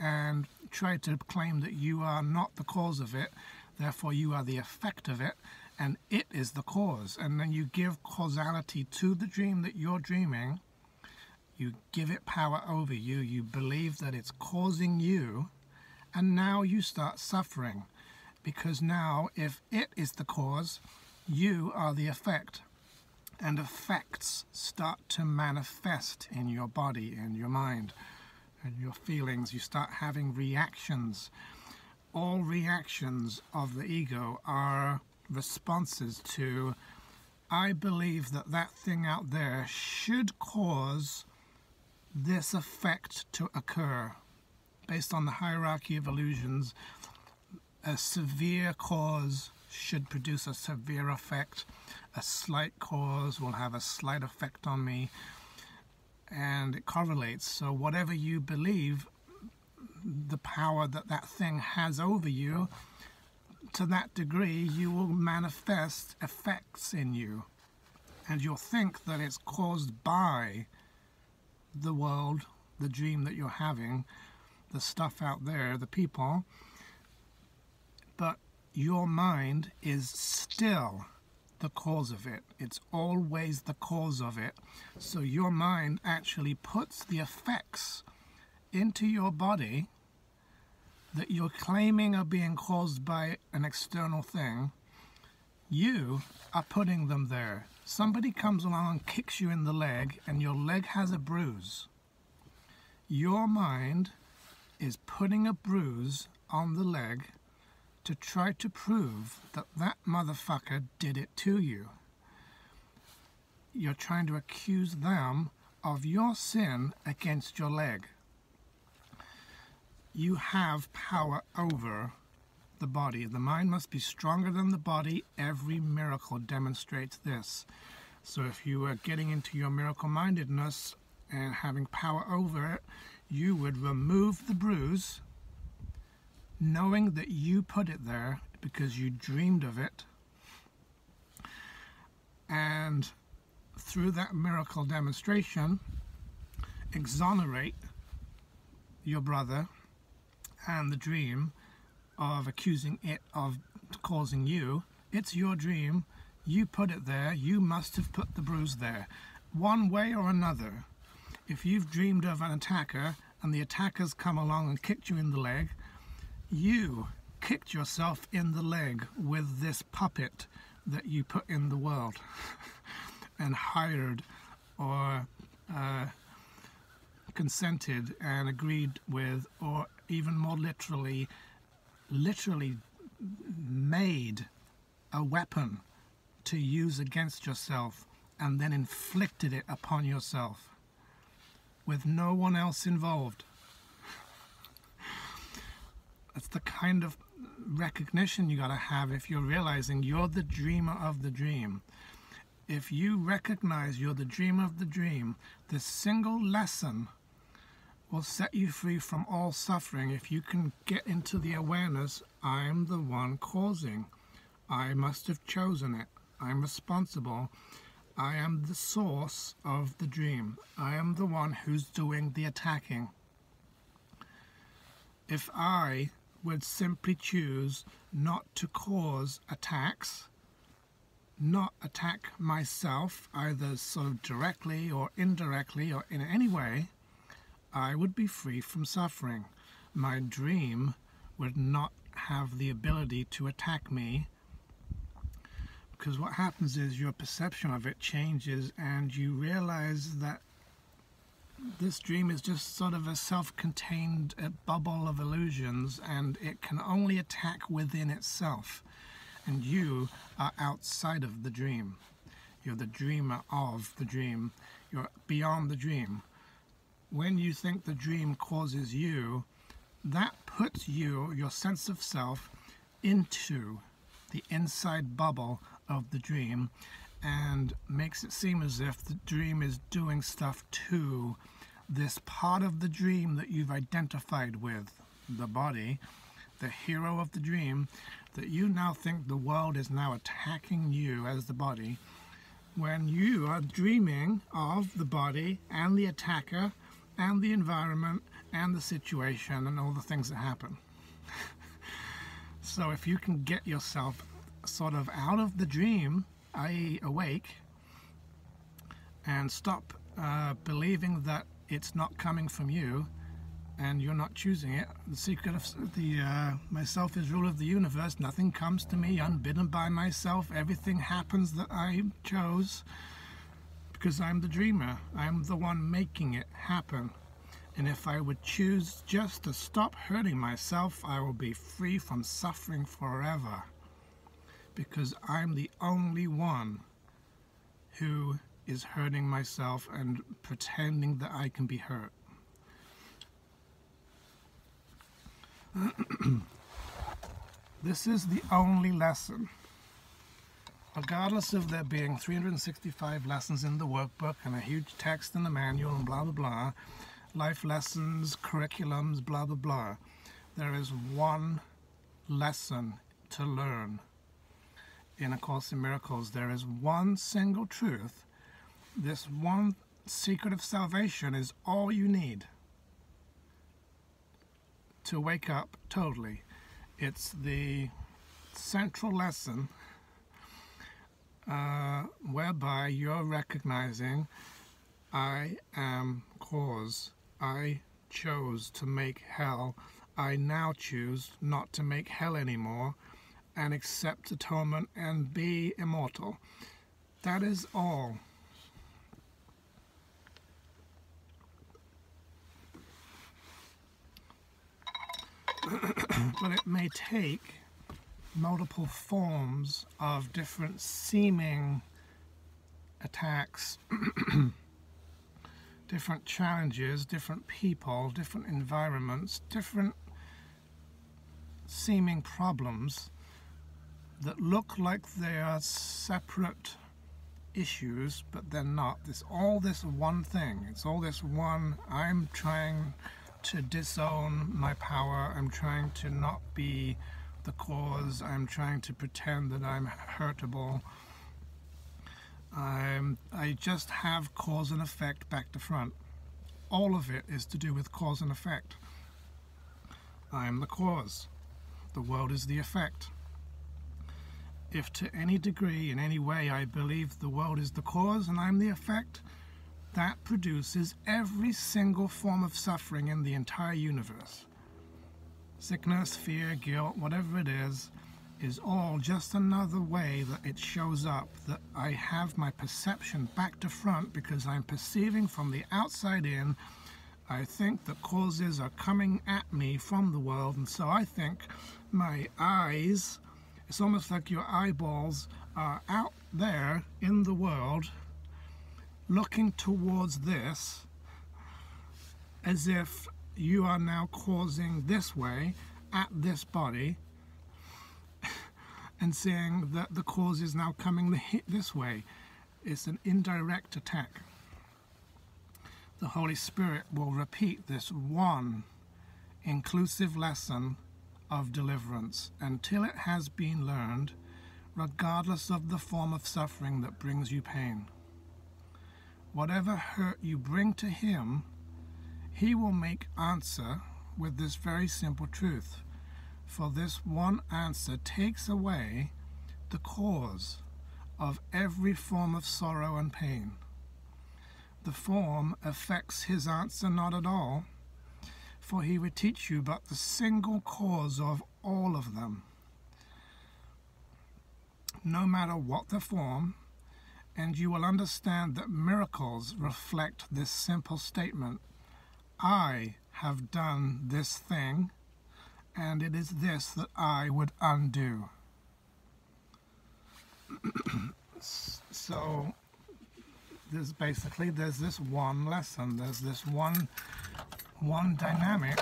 and try to claim that you are not the cause of it, therefore you are the effect of it, and it is the cause. And then you give causality to the dream that you're dreaming. You give it power over you. You believe that it's causing you. And now you start suffering. Because now, if it is the cause, you are the effect. And effects start to manifest in your body, in your mind, and your feelings. You start having reactions. All reactions of the ego are responses to, I believe that that thing out there should cause this effect to occur. Based on the hierarchy of illusions, a severe cause should produce a severe effect. A slight cause will have a slight effect on me. And it correlates. So, whatever you believe, the power that that thing has over you to that degree, you will manifest effects in you. And you'll think that it's caused by the world the dream that you're having, the stuff out there, the people, but your mind is still the cause of it. It's always the cause of it. So your mind actually puts the effects into your body that you're claiming are being caused by an external thing. You are putting them there. Somebody comes along and kicks you in the leg, and your leg has a bruise. Your mind is putting a bruise on the leg to try to prove that that motherfucker did it to you. You're trying to accuse them of your sin against your leg. You have power over the body. The mind must be stronger than the body. Every miracle demonstrates this. So if you are getting into your miracle mindedness and having power over it, you would remove the bruise knowing that you put it there because you dreamed of it, and through that miracle demonstration, exonerate your brother and the dream of accusing it of causing you. It's your dream. You put it there. You must have put the bruise there. One way or another. If you've dreamed of an attacker and the attackers come along and kicked you in the leg, you kicked yourself in the leg with this puppet that you put in the world and hired or uh, consented and agreed with, or even more literally, literally made a weapon to use against yourself and then inflicted it upon yourself with no one else involved. That's the kind of recognition you got to have if you're realizing you're the dreamer of the dream. If you recognize you're the dreamer of the dream, this single lesson will set you free from all suffering if you can get into the awareness I'm the one causing. I must have chosen it. I'm responsible. I am the source of the dream. I am the one who's doing the attacking. If I would simply choose not to cause attacks, not attack myself either so directly or indirectly or in any way, I would be free from suffering. My dream would not have the ability to attack me. Because what happens is your perception of it changes and you realize that this dream is just sort of a self-contained bubble of illusions and it can only attack within itself. And you are outside of the dream. You're the dreamer of the dream. You're beyond the dream when you think the dream causes you that puts you your sense of self into the inside bubble of the dream and makes it seem as if the dream is doing stuff to this part of the dream that you've identified with, the body, the hero of the dream, that you now think the world is now attacking you as the body, when you are dreaming of the body and the attacker and the environment and the situation and all the things that happen. so if you can get yourself sort of out of the dream i.e., awake, and stop uh, believing that it's not coming from you and you're not choosing it. The secret of the uh, myself is rule of the universe. Nothing comes to me unbidden by myself. Everything happens that I chose because I'm the dreamer. I'm the one making it happen. And if I would choose just to stop hurting myself, I will be free from suffering forever because I'm the only one who is hurting myself and pretending that I can be hurt. this is the only lesson. Regardless of there being 365 lessons in the workbook and a huge text in the manual and blah blah blah, life lessons, curriculums, blah blah blah, there is one lesson to learn in A Course in Miracles, there is one single truth. This one secret of salvation is all you need. to wake up totally. It's the central lesson uh, whereby you're recognizing I am cause. I chose to make hell. I now choose not to make hell anymore and accept atonement and be immortal. That is all. but it may take multiple forms of different seeming attacks, different challenges, different people, different environments, different seeming problems that look like they are separate issues, but they're not. It's all this one thing. It's all this one. I'm trying to disown my power. I'm trying to not be the cause. I'm trying to pretend that I'm hurtable. I'm, I just have cause and effect back to front. All of it is to do with cause and effect. I am the cause. The world is the effect. If to any degree, in any way, I believe the world is the cause and I'm the effect, that produces every single form of suffering in the entire universe. Sickness, fear, guilt, whatever it is, is all just another way that it shows up that I have my perception back to front because I'm perceiving from the outside in. I think that causes are coming at me from the world, and so I think my eyes, it's almost like your eyeballs are out there in the world looking towards this as if you are now causing this way at this body and saying that the cause is now coming the hit this way. It's an indirect attack. The Holy Spirit will repeat this one inclusive lesson of deliverance until it has been learned, regardless of the form of suffering that brings you pain. Whatever hurt you bring to Him, He will make answer with this very simple truth. For this one answer takes away the cause of every form of sorrow and pain. The form affects his answer not at all, for he would teach you but the single cause of all of them. No matter what the form, and you will understand that miracles reflect this simple statement I have done this thing, and it is this that I would undo. so there's basically there's this one lesson there's this one one dynamic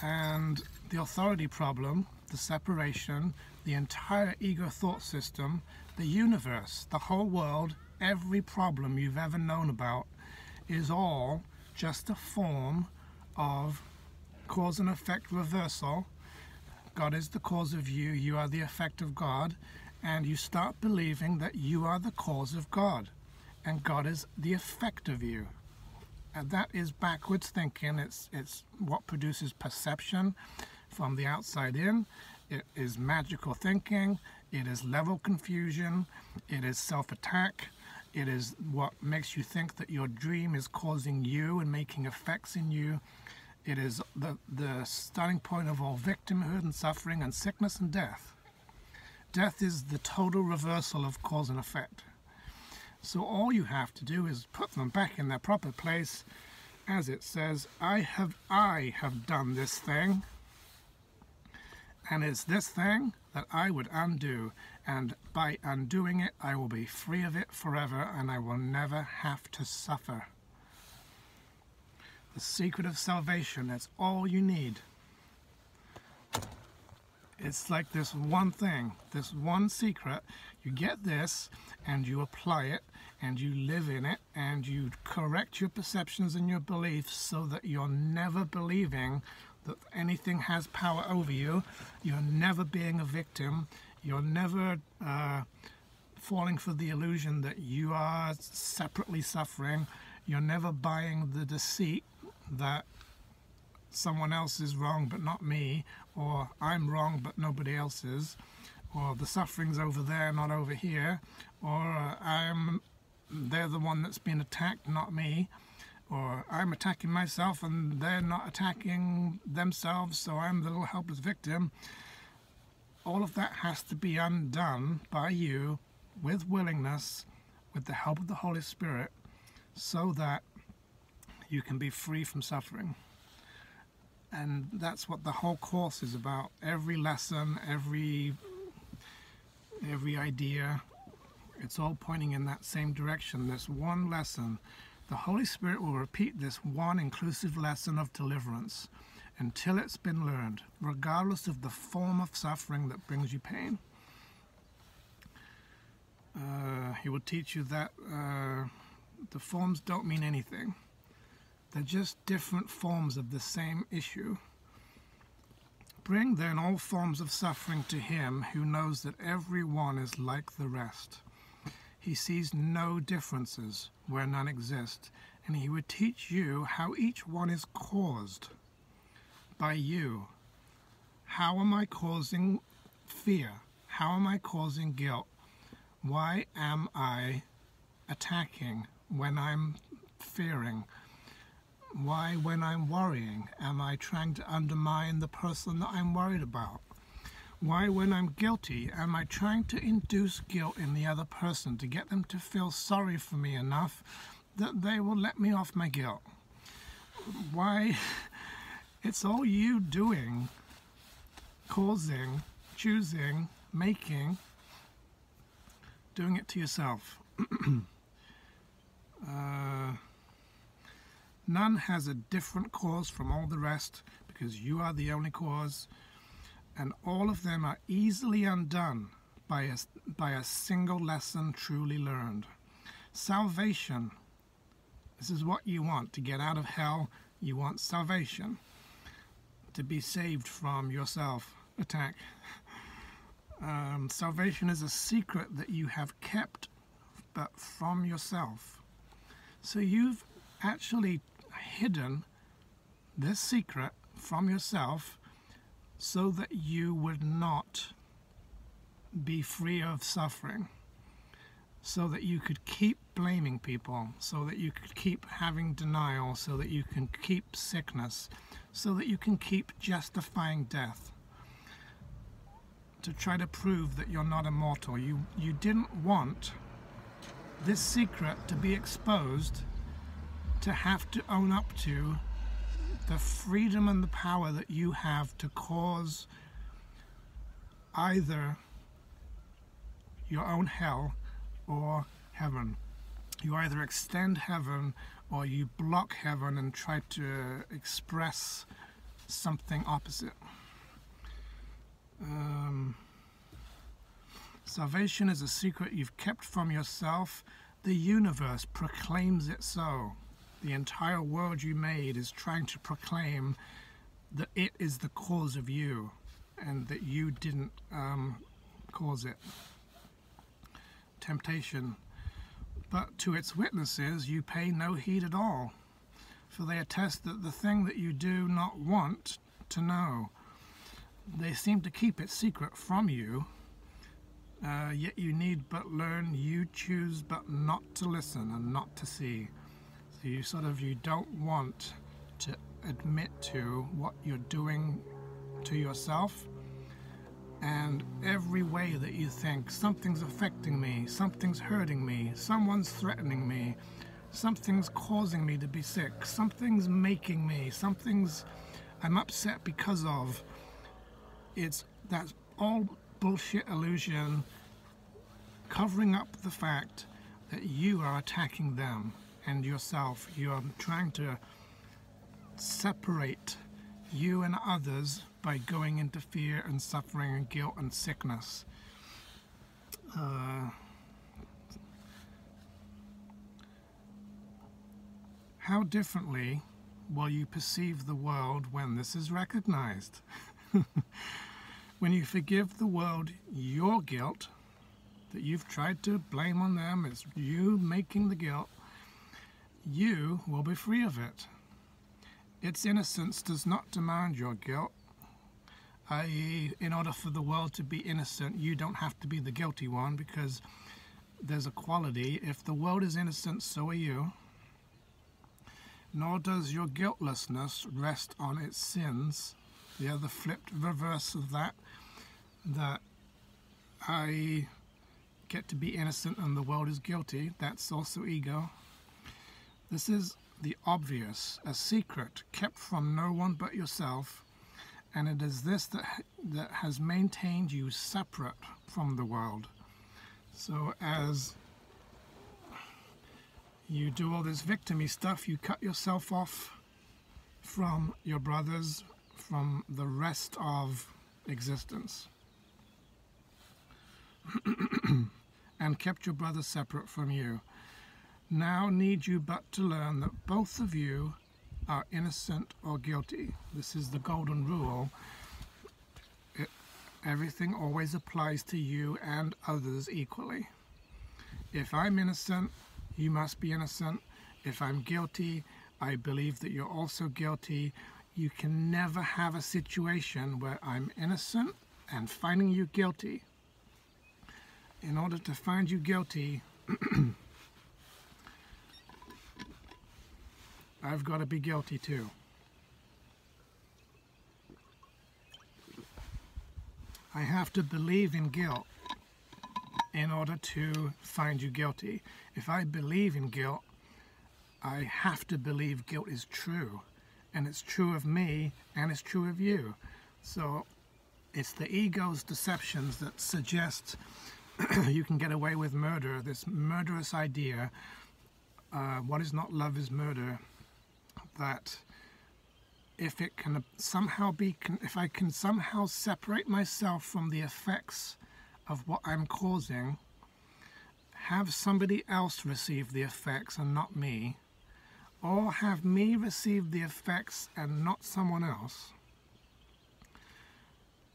and the authority problem the separation the entire ego thought system, the universe, the whole world, every problem you've ever known about is all just a form of cause and effect reversal. God is the cause of you, you are the effect of God, and you start believing that you are the cause of God, and God is the effect of you. And that is backwards thinking. It's it's what produces perception from the outside in, it is magical thinking, it is level confusion, it is self attack, it is what makes you think that your dream is causing you and making effects in you. It is the, the starting point of all victimhood and suffering and sickness and death. Death is the total reversal of cause and effect. So all you have to do is put them back in their proper place as it says, I have I have done this thing and it's this thing that I would undo, and by undoing it, I will be free of it forever, and I will never have to suffer. The secret of salvation, that's all you need. It's like this one thing, this one secret. You get this, and you apply it, and you live in it, and you correct your perceptions and your beliefs so that you're never believing that anything has power over you. You're never being a victim. You're never uh, falling for the illusion that you are separately suffering. You're never buying the deceit that someone else is wrong but not me, or I'm wrong but nobody else is, or the suffering's over there, not over here, or uh, I'm they're the one that's been attacked, not me, or I'm attacking myself and they're not attacking themselves, so I'm the little helpless victim. All of that has to be undone by you with willingness, with the help of the Holy Spirit, so that you can be free from suffering. And that's what the whole course is about. Every lesson, every every idea, it's all pointing in that same direction. This one lesson. The Holy Spirit will repeat this one inclusive lesson of deliverance until it's been learned, regardless of the form of suffering that brings you pain. Uh, he will teach you that uh, the forms don't mean anything. They're just different forms of the same issue. Bring then all forms of suffering to him who knows that every one is like the rest. He sees no differences where none exist, and he would teach you how each one is caused by you. How am I causing fear? How am I causing guilt? Why am I attacking when I'm fearing? Why, when I'm worrying, am I trying to undermine the person that I'm worried about? Why, when I'm guilty, am I trying to induce guilt in the other person to get them to feel sorry for me enough that they will let me off my guilt? Why, it's all you doing, causing, choosing, making, doing it to yourself. uh, none has a different cause from all the rest because you are the only cause and all of them are easily undone by a, by a single lesson truly learned. Salvation. This is what you want to get out of hell. You want salvation. To be saved from yourself attack. Um, salvation is a secret that you have kept, but from yourself. So you've actually hidden this secret from yourself so that you would not be free of suffering, so that you could keep blaming people, so that you could keep having denial, so that you can keep sickness, so that you can keep justifying death. To try to prove that you're not immortal. You, you didn't want this secret to be exposed, to have to own up to the freedom and the power that you have to cause either your own hell or heaven. You either extend heaven or you block heaven and try to express something opposite. Um, salvation is a secret you've kept from yourself. The universe proclaims it so the entire world you made is trying to proclaim that it is the cause of you and that you didn't um, cause it. Temptation. But to its witnesses you pay no heed at all, for they attest that the thing that you do not want to know. They seem to keep it secret from you, uh, yet you need but learn, you choose but not to listen and not to see you sort of you don't want to admit to what you're doing to yourself. And every way that you think something's affecting me something's hurting me someone's threatening me something's causing me to be sick something's making me something's i'm upset because of it's that's all bullshit illusion covering up the fact that you are attacking them and yourself. You are trying to separate you and others by going into fear and suffering and guilt and sickness. Uh, how differently will you perceive the world when this is recognized? when you forgive the world your guilt that you've tried to blame on them, it's you making the guilt, you will be free of it. Its innocence does not demand your guilt, i.e., in order for the world to be innocent, you don't have to be the guilty one because there's a quality. If the world is innocent, so are you. Nor does your guiltlessness rest on its sins. The other flipped reverse of that, that I get to be innocent and the world is guilty. That's also ego. This is the obvious, a secret kept from no one but yourself, and it is this that, that has maintained you separate from the world. So as you do all this victimy stuff, you cut yourself off from your brothers, from the rest of existence. and kept your brothers separate from you. Now need you but to learn that both of you are innocent or guilty. This is the golden rule. It, everything always applies to you and others equally. If I'm innocent, you must be innocent. If I'm guilty, I believe that you're also guilty. You can never have a situation where I'm innocent and finding you guilty. In order to find you guilty, I've got to be guilty too. I have to believe in guilt in order to find you guilty. If I believe in guilt, I have to believe guilt is true. And it's true of me and it's true of you. So it's the ego's deceptions that suggest you can get away with murder, this murderous idea. Uh, what is not love is murder. That if it can somehow be, if I can somehow separate myself from the effects of what I'm causing, have somebody else receive the effects and not me, or have me receive the effects and not someone else,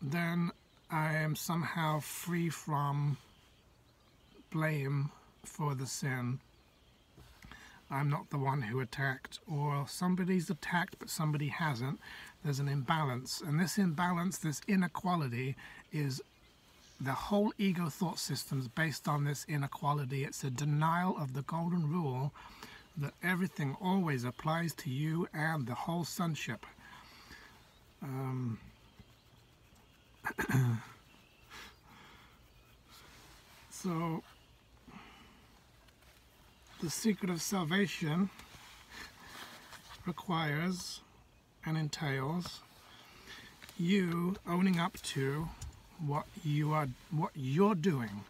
then I am somehow free from blame for the sin. I'm not the one who attacked, or somebody's attacked but somebody hasn't. There's an imbalance, and this imbalance, this inequality, is the whole ego thought system is based on this inequality. It's a denial of the golden rule that everything always applies to you and the whole sonship. Um, so, the secret of salvation requires and entails you owning up to what you are what you're doing.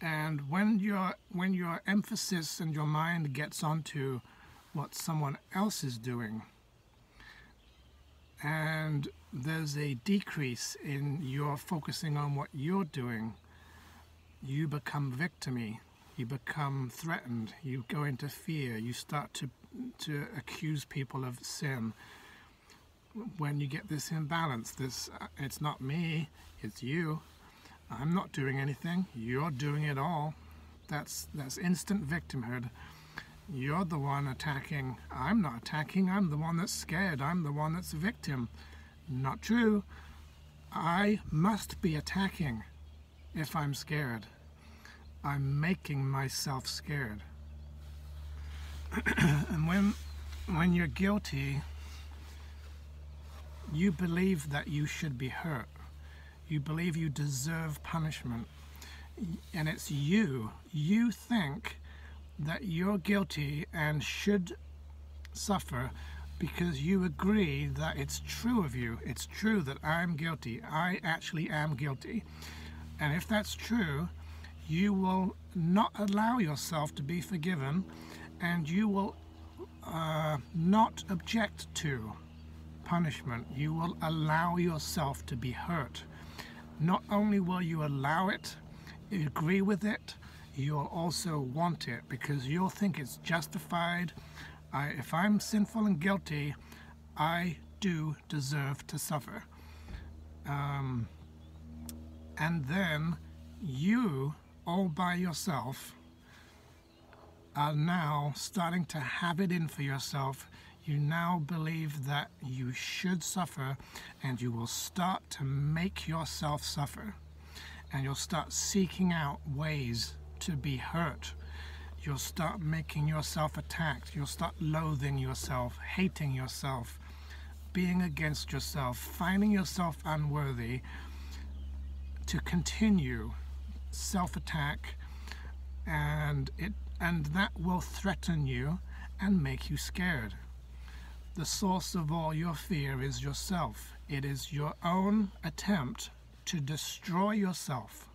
And when your when your emphasis and your mind gets onto what someone else is doing and there's a decrease in your focusing on what you're doing you become victimy you become threatened you go into fear you start to to accuse people of sin when you get this imbalance this uh, it's not me it's you. I'm not doing anything. You're doing it all. That's that's instant victimhood. You're the one attacking. I'm not attacking. I'm the one that's scared. I'm the one that's a victim. Not true. I must be attacking if I'm scared. I'm making myself scared. and when when you're guilty, you believe that you should be hurt you believe you deserve punishment. And it's you. You think that you're guilty and should suffer because you agree that it's true of you. It's true that I'm guilty. I actually am guilty. And if that's true, you will not allow yourself to be forgiven and you will uh, not object to punishment. You will allow yourself to be hurt not only will you allow it, agree with it, you'll also want it because you'll think it's justified. I, if I'm sinful and guilty, I do deserve to suffer. Um, and then you, all by yourself, are now starting to have it in for yourself. You now believe that you should suffer and you will start to make yourself suffer. And you'll start seeking out ways to be hurt. You'll start making yourself attacked. You'll start loathing yourself, hating yourself, being against yourself, finding yourself unworthy to continue self attack and it and that will threaten you and make you scared. The source of all your fear is yourself. It is your own attempt to destroy yourself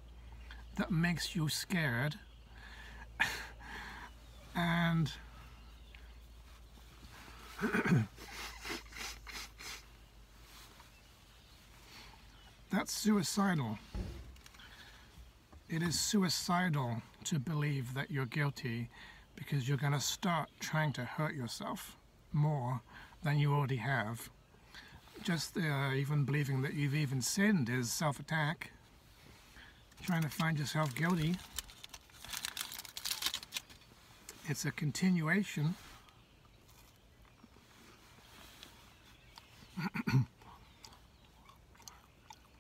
that makes you scared. and that's suicidal. It is suicidal to believe that you're guilty because you're going to start trying to hurt yourself more than you already have. Just uh, even believing that you've even sinned is self attack. Trying to find yourself guilty. It's a continuation.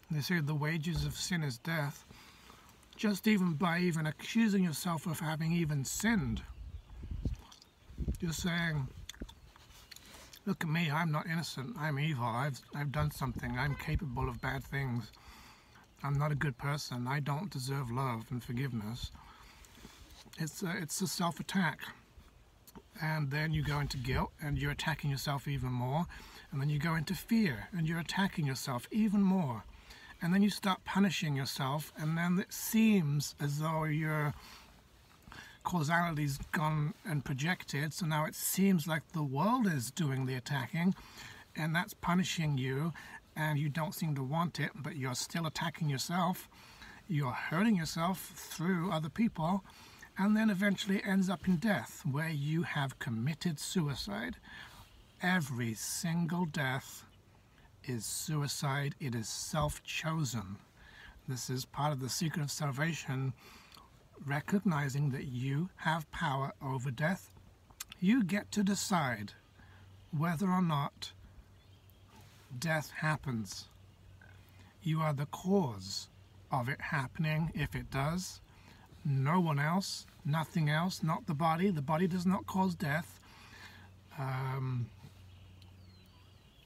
they say the wages of sin is death just even by even accusing yourself of having even sinned. You're saying, look at me, I'm not innocent, I'm evil, I've, I've done something, I'm capable of bad things. I'm not a good person, I don't deserve love and forgiveness. It's a, it's a self-attack. And then you go into guilt and you're attacking yourself even more. And then you go into fear and you're attacking yourself even more and then you start punishing yourself, and then it seems as though your causality's gone and projected, so now it seems like the world is doing the attacking, and that's punishing you, and you don't seem to want it, but you're still attacking yourself. You're hurting yourself through other people, and then eventually ends up in death, where you have committed suicide. Every single death is suicide, it is self chosen. This is part of the secret of salvation, recognizing that you have power over death. You get to decide whether or not death happens. You are the cause of it happening if it does. No one else, nothing else, not the body. The body does not cause death. Um,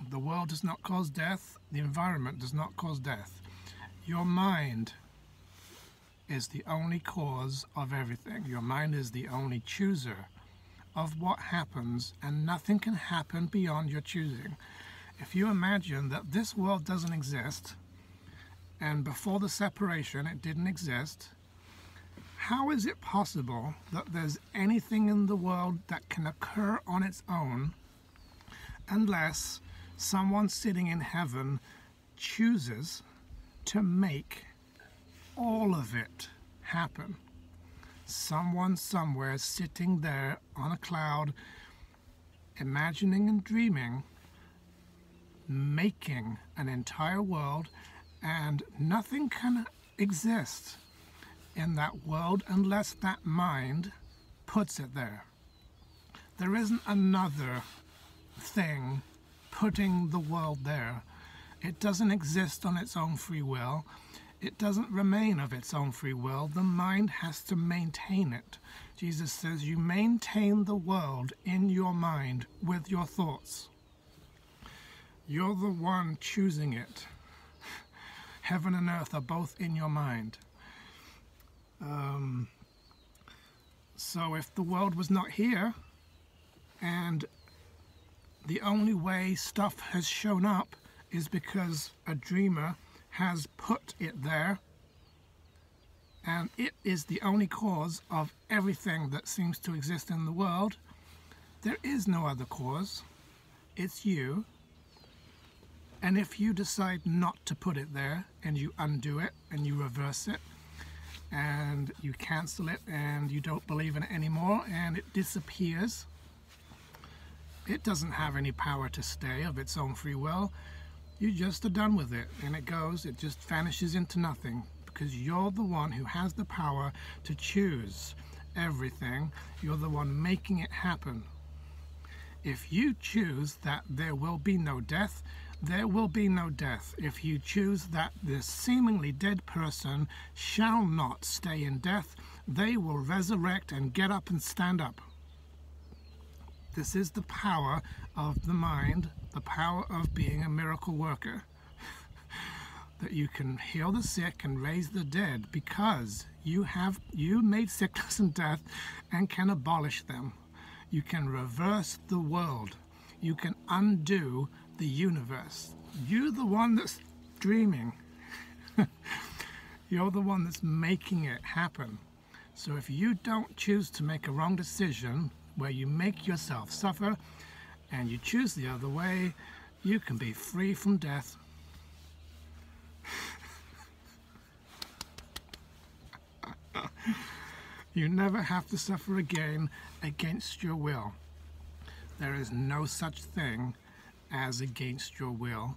the world does not cause death, the environment does not cause death. Your mind is the only cause of everything. Your mind is the only chooser of what happens, and nothing can happen beyond your choosing. If you imagine that this world doesn't exist, and before the separation it didn't exist, how is it possible that there's anything in the world that can occur on its own unless someone sitting in heaven chooses to make all of it happen. Someone somewhere sitting there on a cloud, imagining and dreaming, making an entire world, and nothing can exist in that world unless that mind puts it there. There isn't another thing putting the world there. It doesn't exist on its own free will. It doesn't remain of its own free will. The mind has to maintain it. Jesus says, You maintain the world in your mind with your thoughts. You're the one choosing it. Heaven and earth are both in your mind. Um, so if the world was not here and the only way stuff has shown up is because a dreamer has put it there and it is the only cause of everything that seems to exist in the world. There is no other cause. It's you. And if you decide not to put it there and you undo it and you reverse it and you cancel it and you don't believe in it anymore and it disappears, it doesn't have any power to stay of its own free will. You just are done with it and it goes, it just vanishes into nothing because you're the one who has the power to choose everything. You're the one making it happen. If you choose that there will be no death, there will be no death. If you choose that this seemingly dead person shall not stay in death, they will resurrect and get up and stand up. This is the power of the mind, the power of being a miracle worker. that you can heal the sick and raise the dead because you have you made sickness and death and can abolish them. You can reverse the world. You can undo the universe. You're the one that's dreaming. You're the one that's making it happen. So if you don't choose to make a wrong decision where you make yourself suffer and you choose the other way, you can be free from death. you never have to suffer again against your will. There is no such thing as against your will.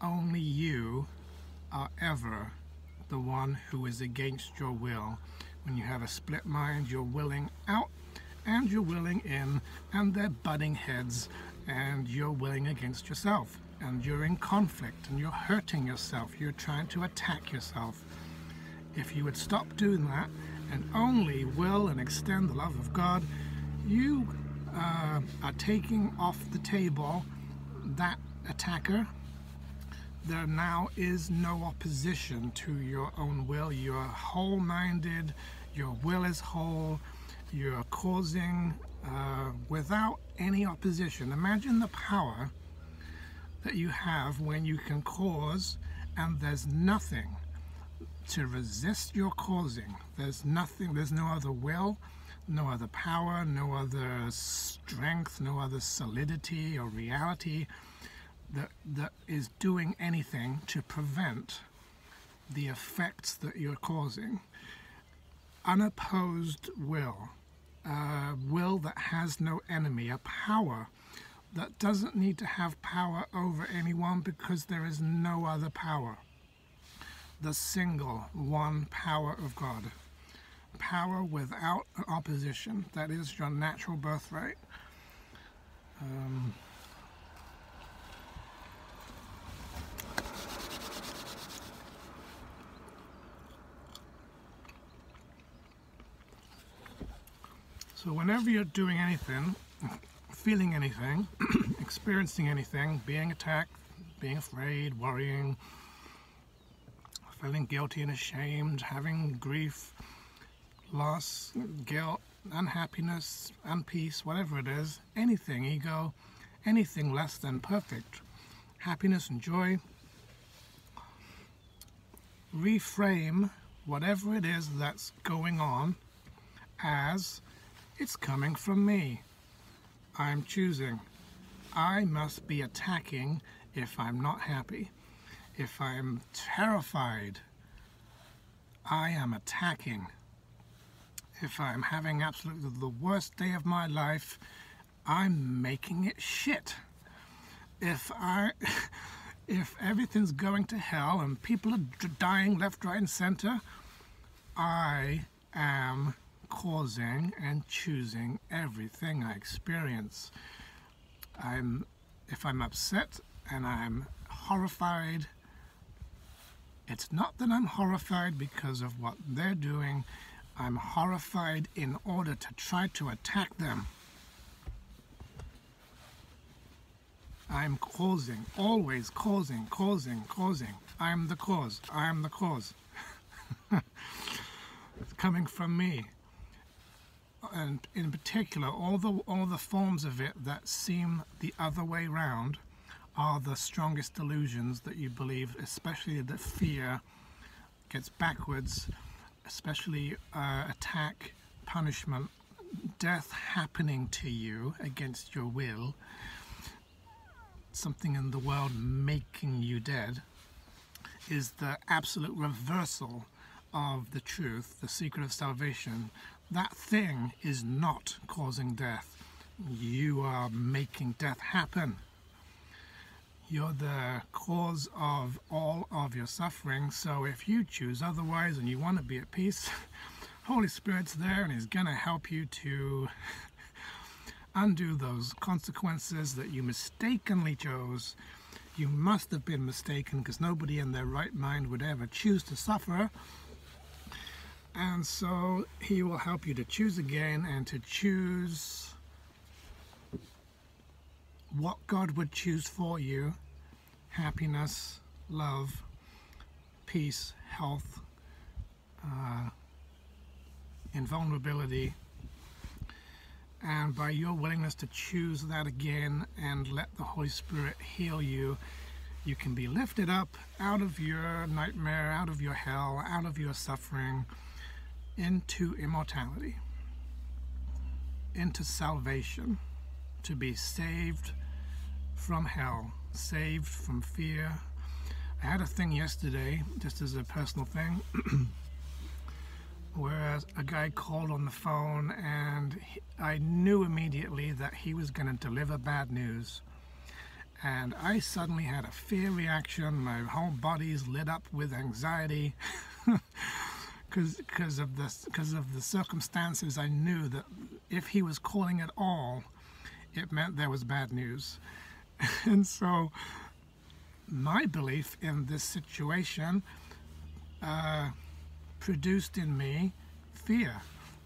Only you are ever the one who is against your will. When you have a split mind, you're willing out and you're willing in, and they're butting heads, and you're willing against yourself, and you're in conflict, and you're hurting yourself, you're trying to attack yourself. If you would stop doing that and only will and extend the love of God, you uh, are taking off the table that attacker. There now is no opposition to your own will. You're whole minded, your will is whole, you're causing uh, without any opposition. Imagine the power that you have when you can cause and there's nothing to resist your causing. There's nothing, there's no other will, no other power, no other strength, no other solidity or reality that, that is doing anything to prevent the effects that you're causing. Unopposed will, a will that has no enemy, a power that doesn't need to have power over anyone because there is no other power. The single one power of God power without opposition. That is your natural birthright. Um, so whenever you're doing anything, feeling anything, experiencing anything, being attacked, being afraid, worrying, feeling guilty and ashamed, having grief, loss, guilt, unhappiness, unpeace, whatever it is, anything, ego, anything less than perfect, happiness and joy, reframe whatever it is that's going on as it's coming from me. I'm choosing. I must be attacking if I'm not happy. If I'm terrified, I am attacking if I'm having absolutely the worst day of my life, I'm making it shit. If I, if everything's going to hell and people are dying left, right, and center, I am causing and choosing everything I experience. I'm, if I'm upset and I'm horrified, it's not that I'm horrified because of what they're doing I'm horrified in order to try to attack them. I'm causing, always causing, causing, causing. I'm the cause. I am the cause. it's coming from me. And in particular, all the all the forms of it that seem the other way round are the strongest delusions that you believe, especially that fear gets backwards especially uh, attack, punishment, death happening to you against your will, something in the world making you dead, is the absolute reversal of the truth, the secret of salvation. That thing is not causing death. You are making death happen. You're the cause of all of your suffering. So if you choose otherwise and you want to be at peace, Holy Spirit's there and He's going to help you to undo those consequences that you mistakenly chose. You must have been mistaken because nobody in their right mind would ever choose to suffer. And so he will help you to choose again and to choose what God would choose for you happiness, love, peace, health, uh, invulnerability. And by your willingness to choose that again and let the Holy Spirit heal you, you can be lifted up out of your nightmare, out of your hell, out of your suffering, into immortality, into salvation, to be saved from hell, saved from fear. I had a thing yesterday, just as a personal thing. whereas a guy called on the phone and he, I knew immediately that he was going to deliver bad news. And I suddenly had a fear reaction. My whole body's lit up with anxiety because of the because of the circumstances. I knew that if he was calling at all, it meant there was bad news. and so, my belief in this situation. Uh, produced in me fear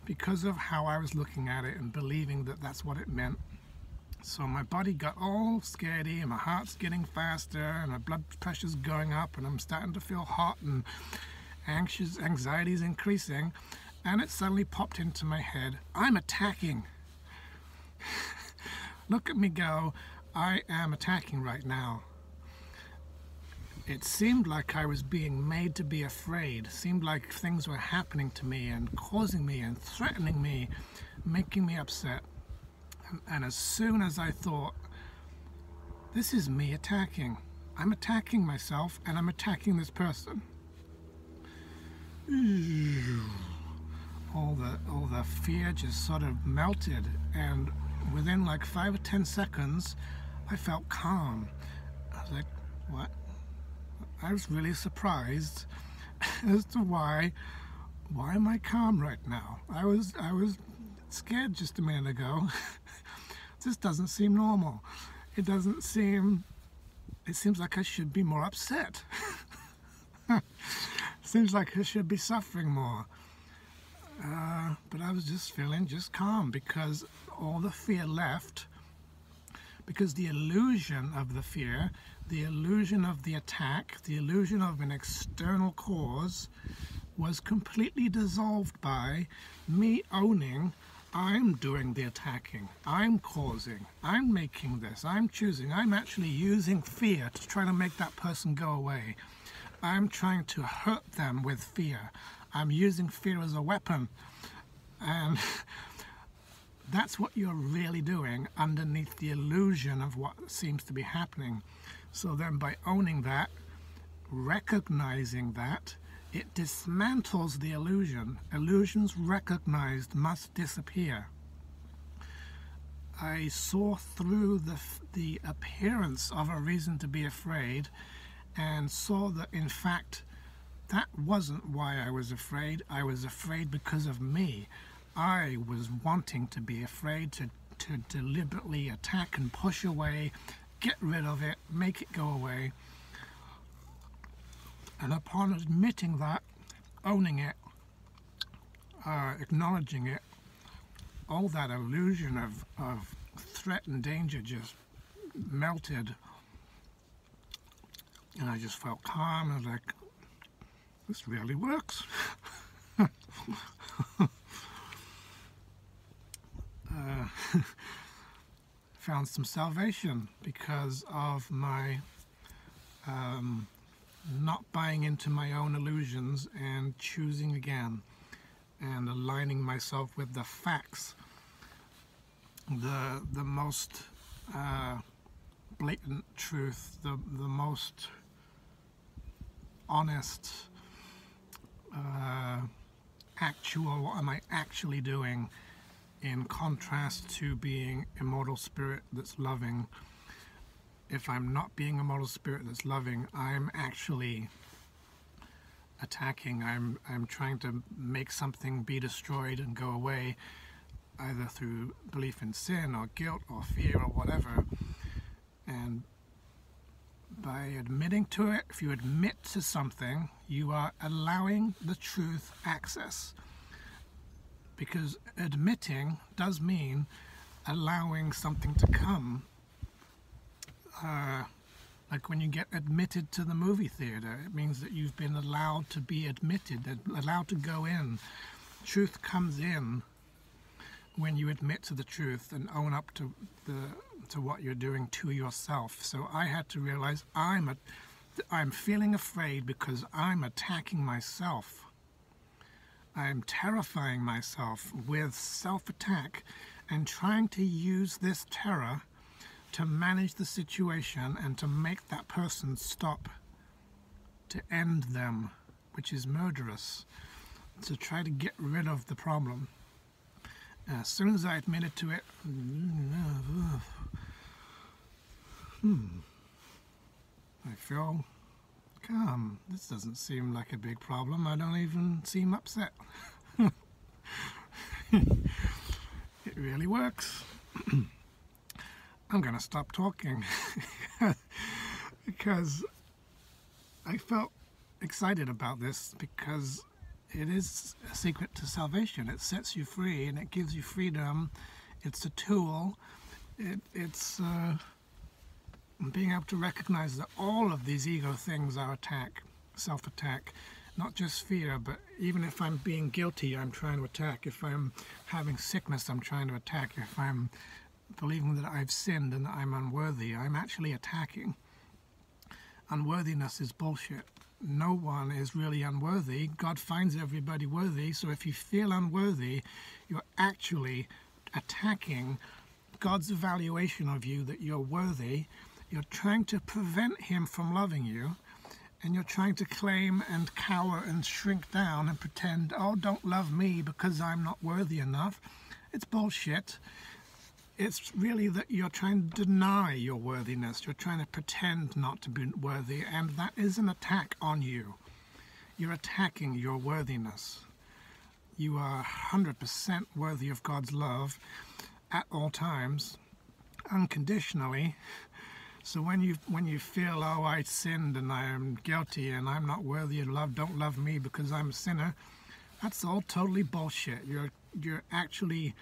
because of how I was looking at it and believing that that's what it meant. So my body got all scaredy and my heart's getting faster and my blood pressure's going up and I'm starting to feel hot and anxious, anxiety is increasing. And it suddenly popped into my head, I'm attacking. Look at me go, I am attacking right now. It seemed like I was being made to be afraid. It seemed like things were happening to me and causing me and threatening me, making me upset. And, and as soon as I thought, this is me attacking. I'm attacking myself and I'm attacking this person. All the all the fear just sort of melted and within like five or ten seconds I felt calm. I was like, what? I was really surprised as to why why am I calm right now? I was I was scared just a minute ago. this doesn't seem normal. It doesn't seem it seems like I should be more upset. seems like I should be suffering more. Uh, but I was just feeling just calm because all the fear left because the illusion of the fear the illusion of the attack, the illusion of an external cause, was completely dissolved by me owning I'm doing the attacking, I'm causing, I'm making this, I'm choosing, I'm actually using fear to try to make that person go away. I'm trying to hurt them with fear. I'm using fear as a weapon. And that's what you're really doing underneath the illusion of what seems to be happening. So then by owning that, recognizing that, it dismantles the illusion. Illusions recognized must disappear. I saw through the, the appearance of a reason to be afraid and saw that in fact that wasn't why I was afraid. I was afraid because of me. I was wanting to be afraid to, to deliberately attack and push away get rid of it, make it go away. And upon admitting that, owning it, uh, acknowledging it, all that illusion of, of threat and danger just melted. And I just felt calm. I was like, this really works. uh, found some salvation because of my um, not buying into my own illusions and choosing again and aligning myself with the facts. The, the most uh, blatant truth, the, the most honest, uh, actual, what am I actually doing? in contrast to being a spirit that's loving. If I'm not being a mortal spirit that's loving, I'm actually attacking. I'm I'm trying to make something be destroyed and go away. either through belief in sin or guilt or fear or whatever. And by admitting to it, if you admit to something, you are allowing the truth access. Because admitting does mean allowing something to come. Uh, like when you get admitted to the movie theater, it means that you've been allowed to be admitted, allowed to go in. Truth comes in when you admit to the truth and own up to the to what you're doing to yourself. So I had to realize I'm a, I'm feeling afraid because I'm attacking myself. I'm terrifying myself with self-attack and trying to use this terror to manage the situation and to make that person stop, to end them, which is murderous, to try to get rid of the problem. As soon as I admitted to it, hmm, I feel calm. This doesn't seem like a big problem. I don't even seem upset. it really works. I'm going to stop talking because I felt excited about this because it is a secret to salvation. It sets you free and it gives you freedom. It's a tool. It, it's uh, being able to recognize that all of these ego things are attack, self-attack, not just fear, but even if I'm being guilty, I'm trying to attack. If I'm having sickness, I'm trying to attack. If I'm believing that I've sinned and that I'm unworthy, I'm actually attacking. Unworthiness is bullshit. No one is really unworthy. God finds everybody worthy. So if you feel unworthy, you're actually attacking God's evaluation of you that you're worthy. You're trying to prevent Him from loving you. And you're trying to claim and cower and shrink down and pretend, oh, don't love me because I'm not worthy enough. It's bullshit it's really that you're trying to deny your worthiness. You're trying to pretend not to be worthy, and that is an attack on you. You're attacking your worthiness. You are 100% worthy of God's love at all times, unconditionally. So when you when you feel, oh, I sinned and I am guilty and I'm not worthy of love, don't love me because I'm a sinner, that's all totally bullshit. You're you're actually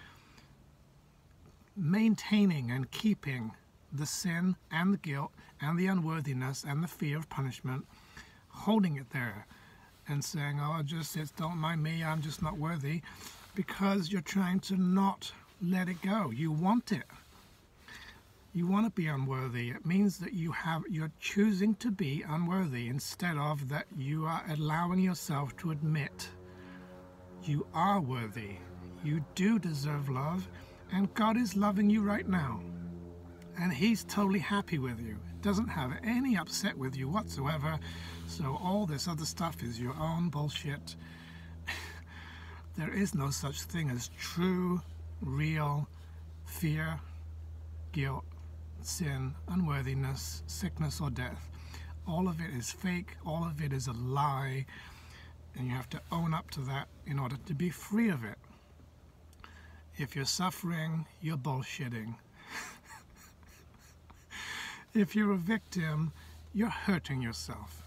maintaining and keeping the sin and the guilt and the unworthiness and the fear of punishment, holding it there and saying, oh, just it's don't mind me, I'm just not worthy, because you're trying to not let it go. You want it. You want to be unworthy. It means that you have you're choosing to be unworthy instead of that you are allowing yourself to admit you are worthy. You do deserve love and God is loving you right now. And He's totally happy with you. Doesn't have any upset with you whatsoever. So all this other stuff is your own bullshit. there is no such thing as true, real fear, guilt, sin, unworthiness, sickness, or death. All of it is fake. All of it is a lie. And you have to own up to that in order to be free of it. If you're suffering, you're bullshitting. if you're a victim, you're hurting yourself.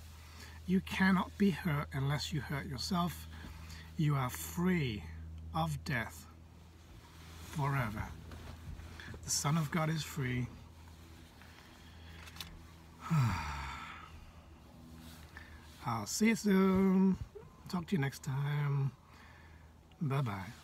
You cannot be hurt unless you hurt yourself. You are free of death forever. The Son of God is free. I'll see you soon. Talk to you next time. Bye bye.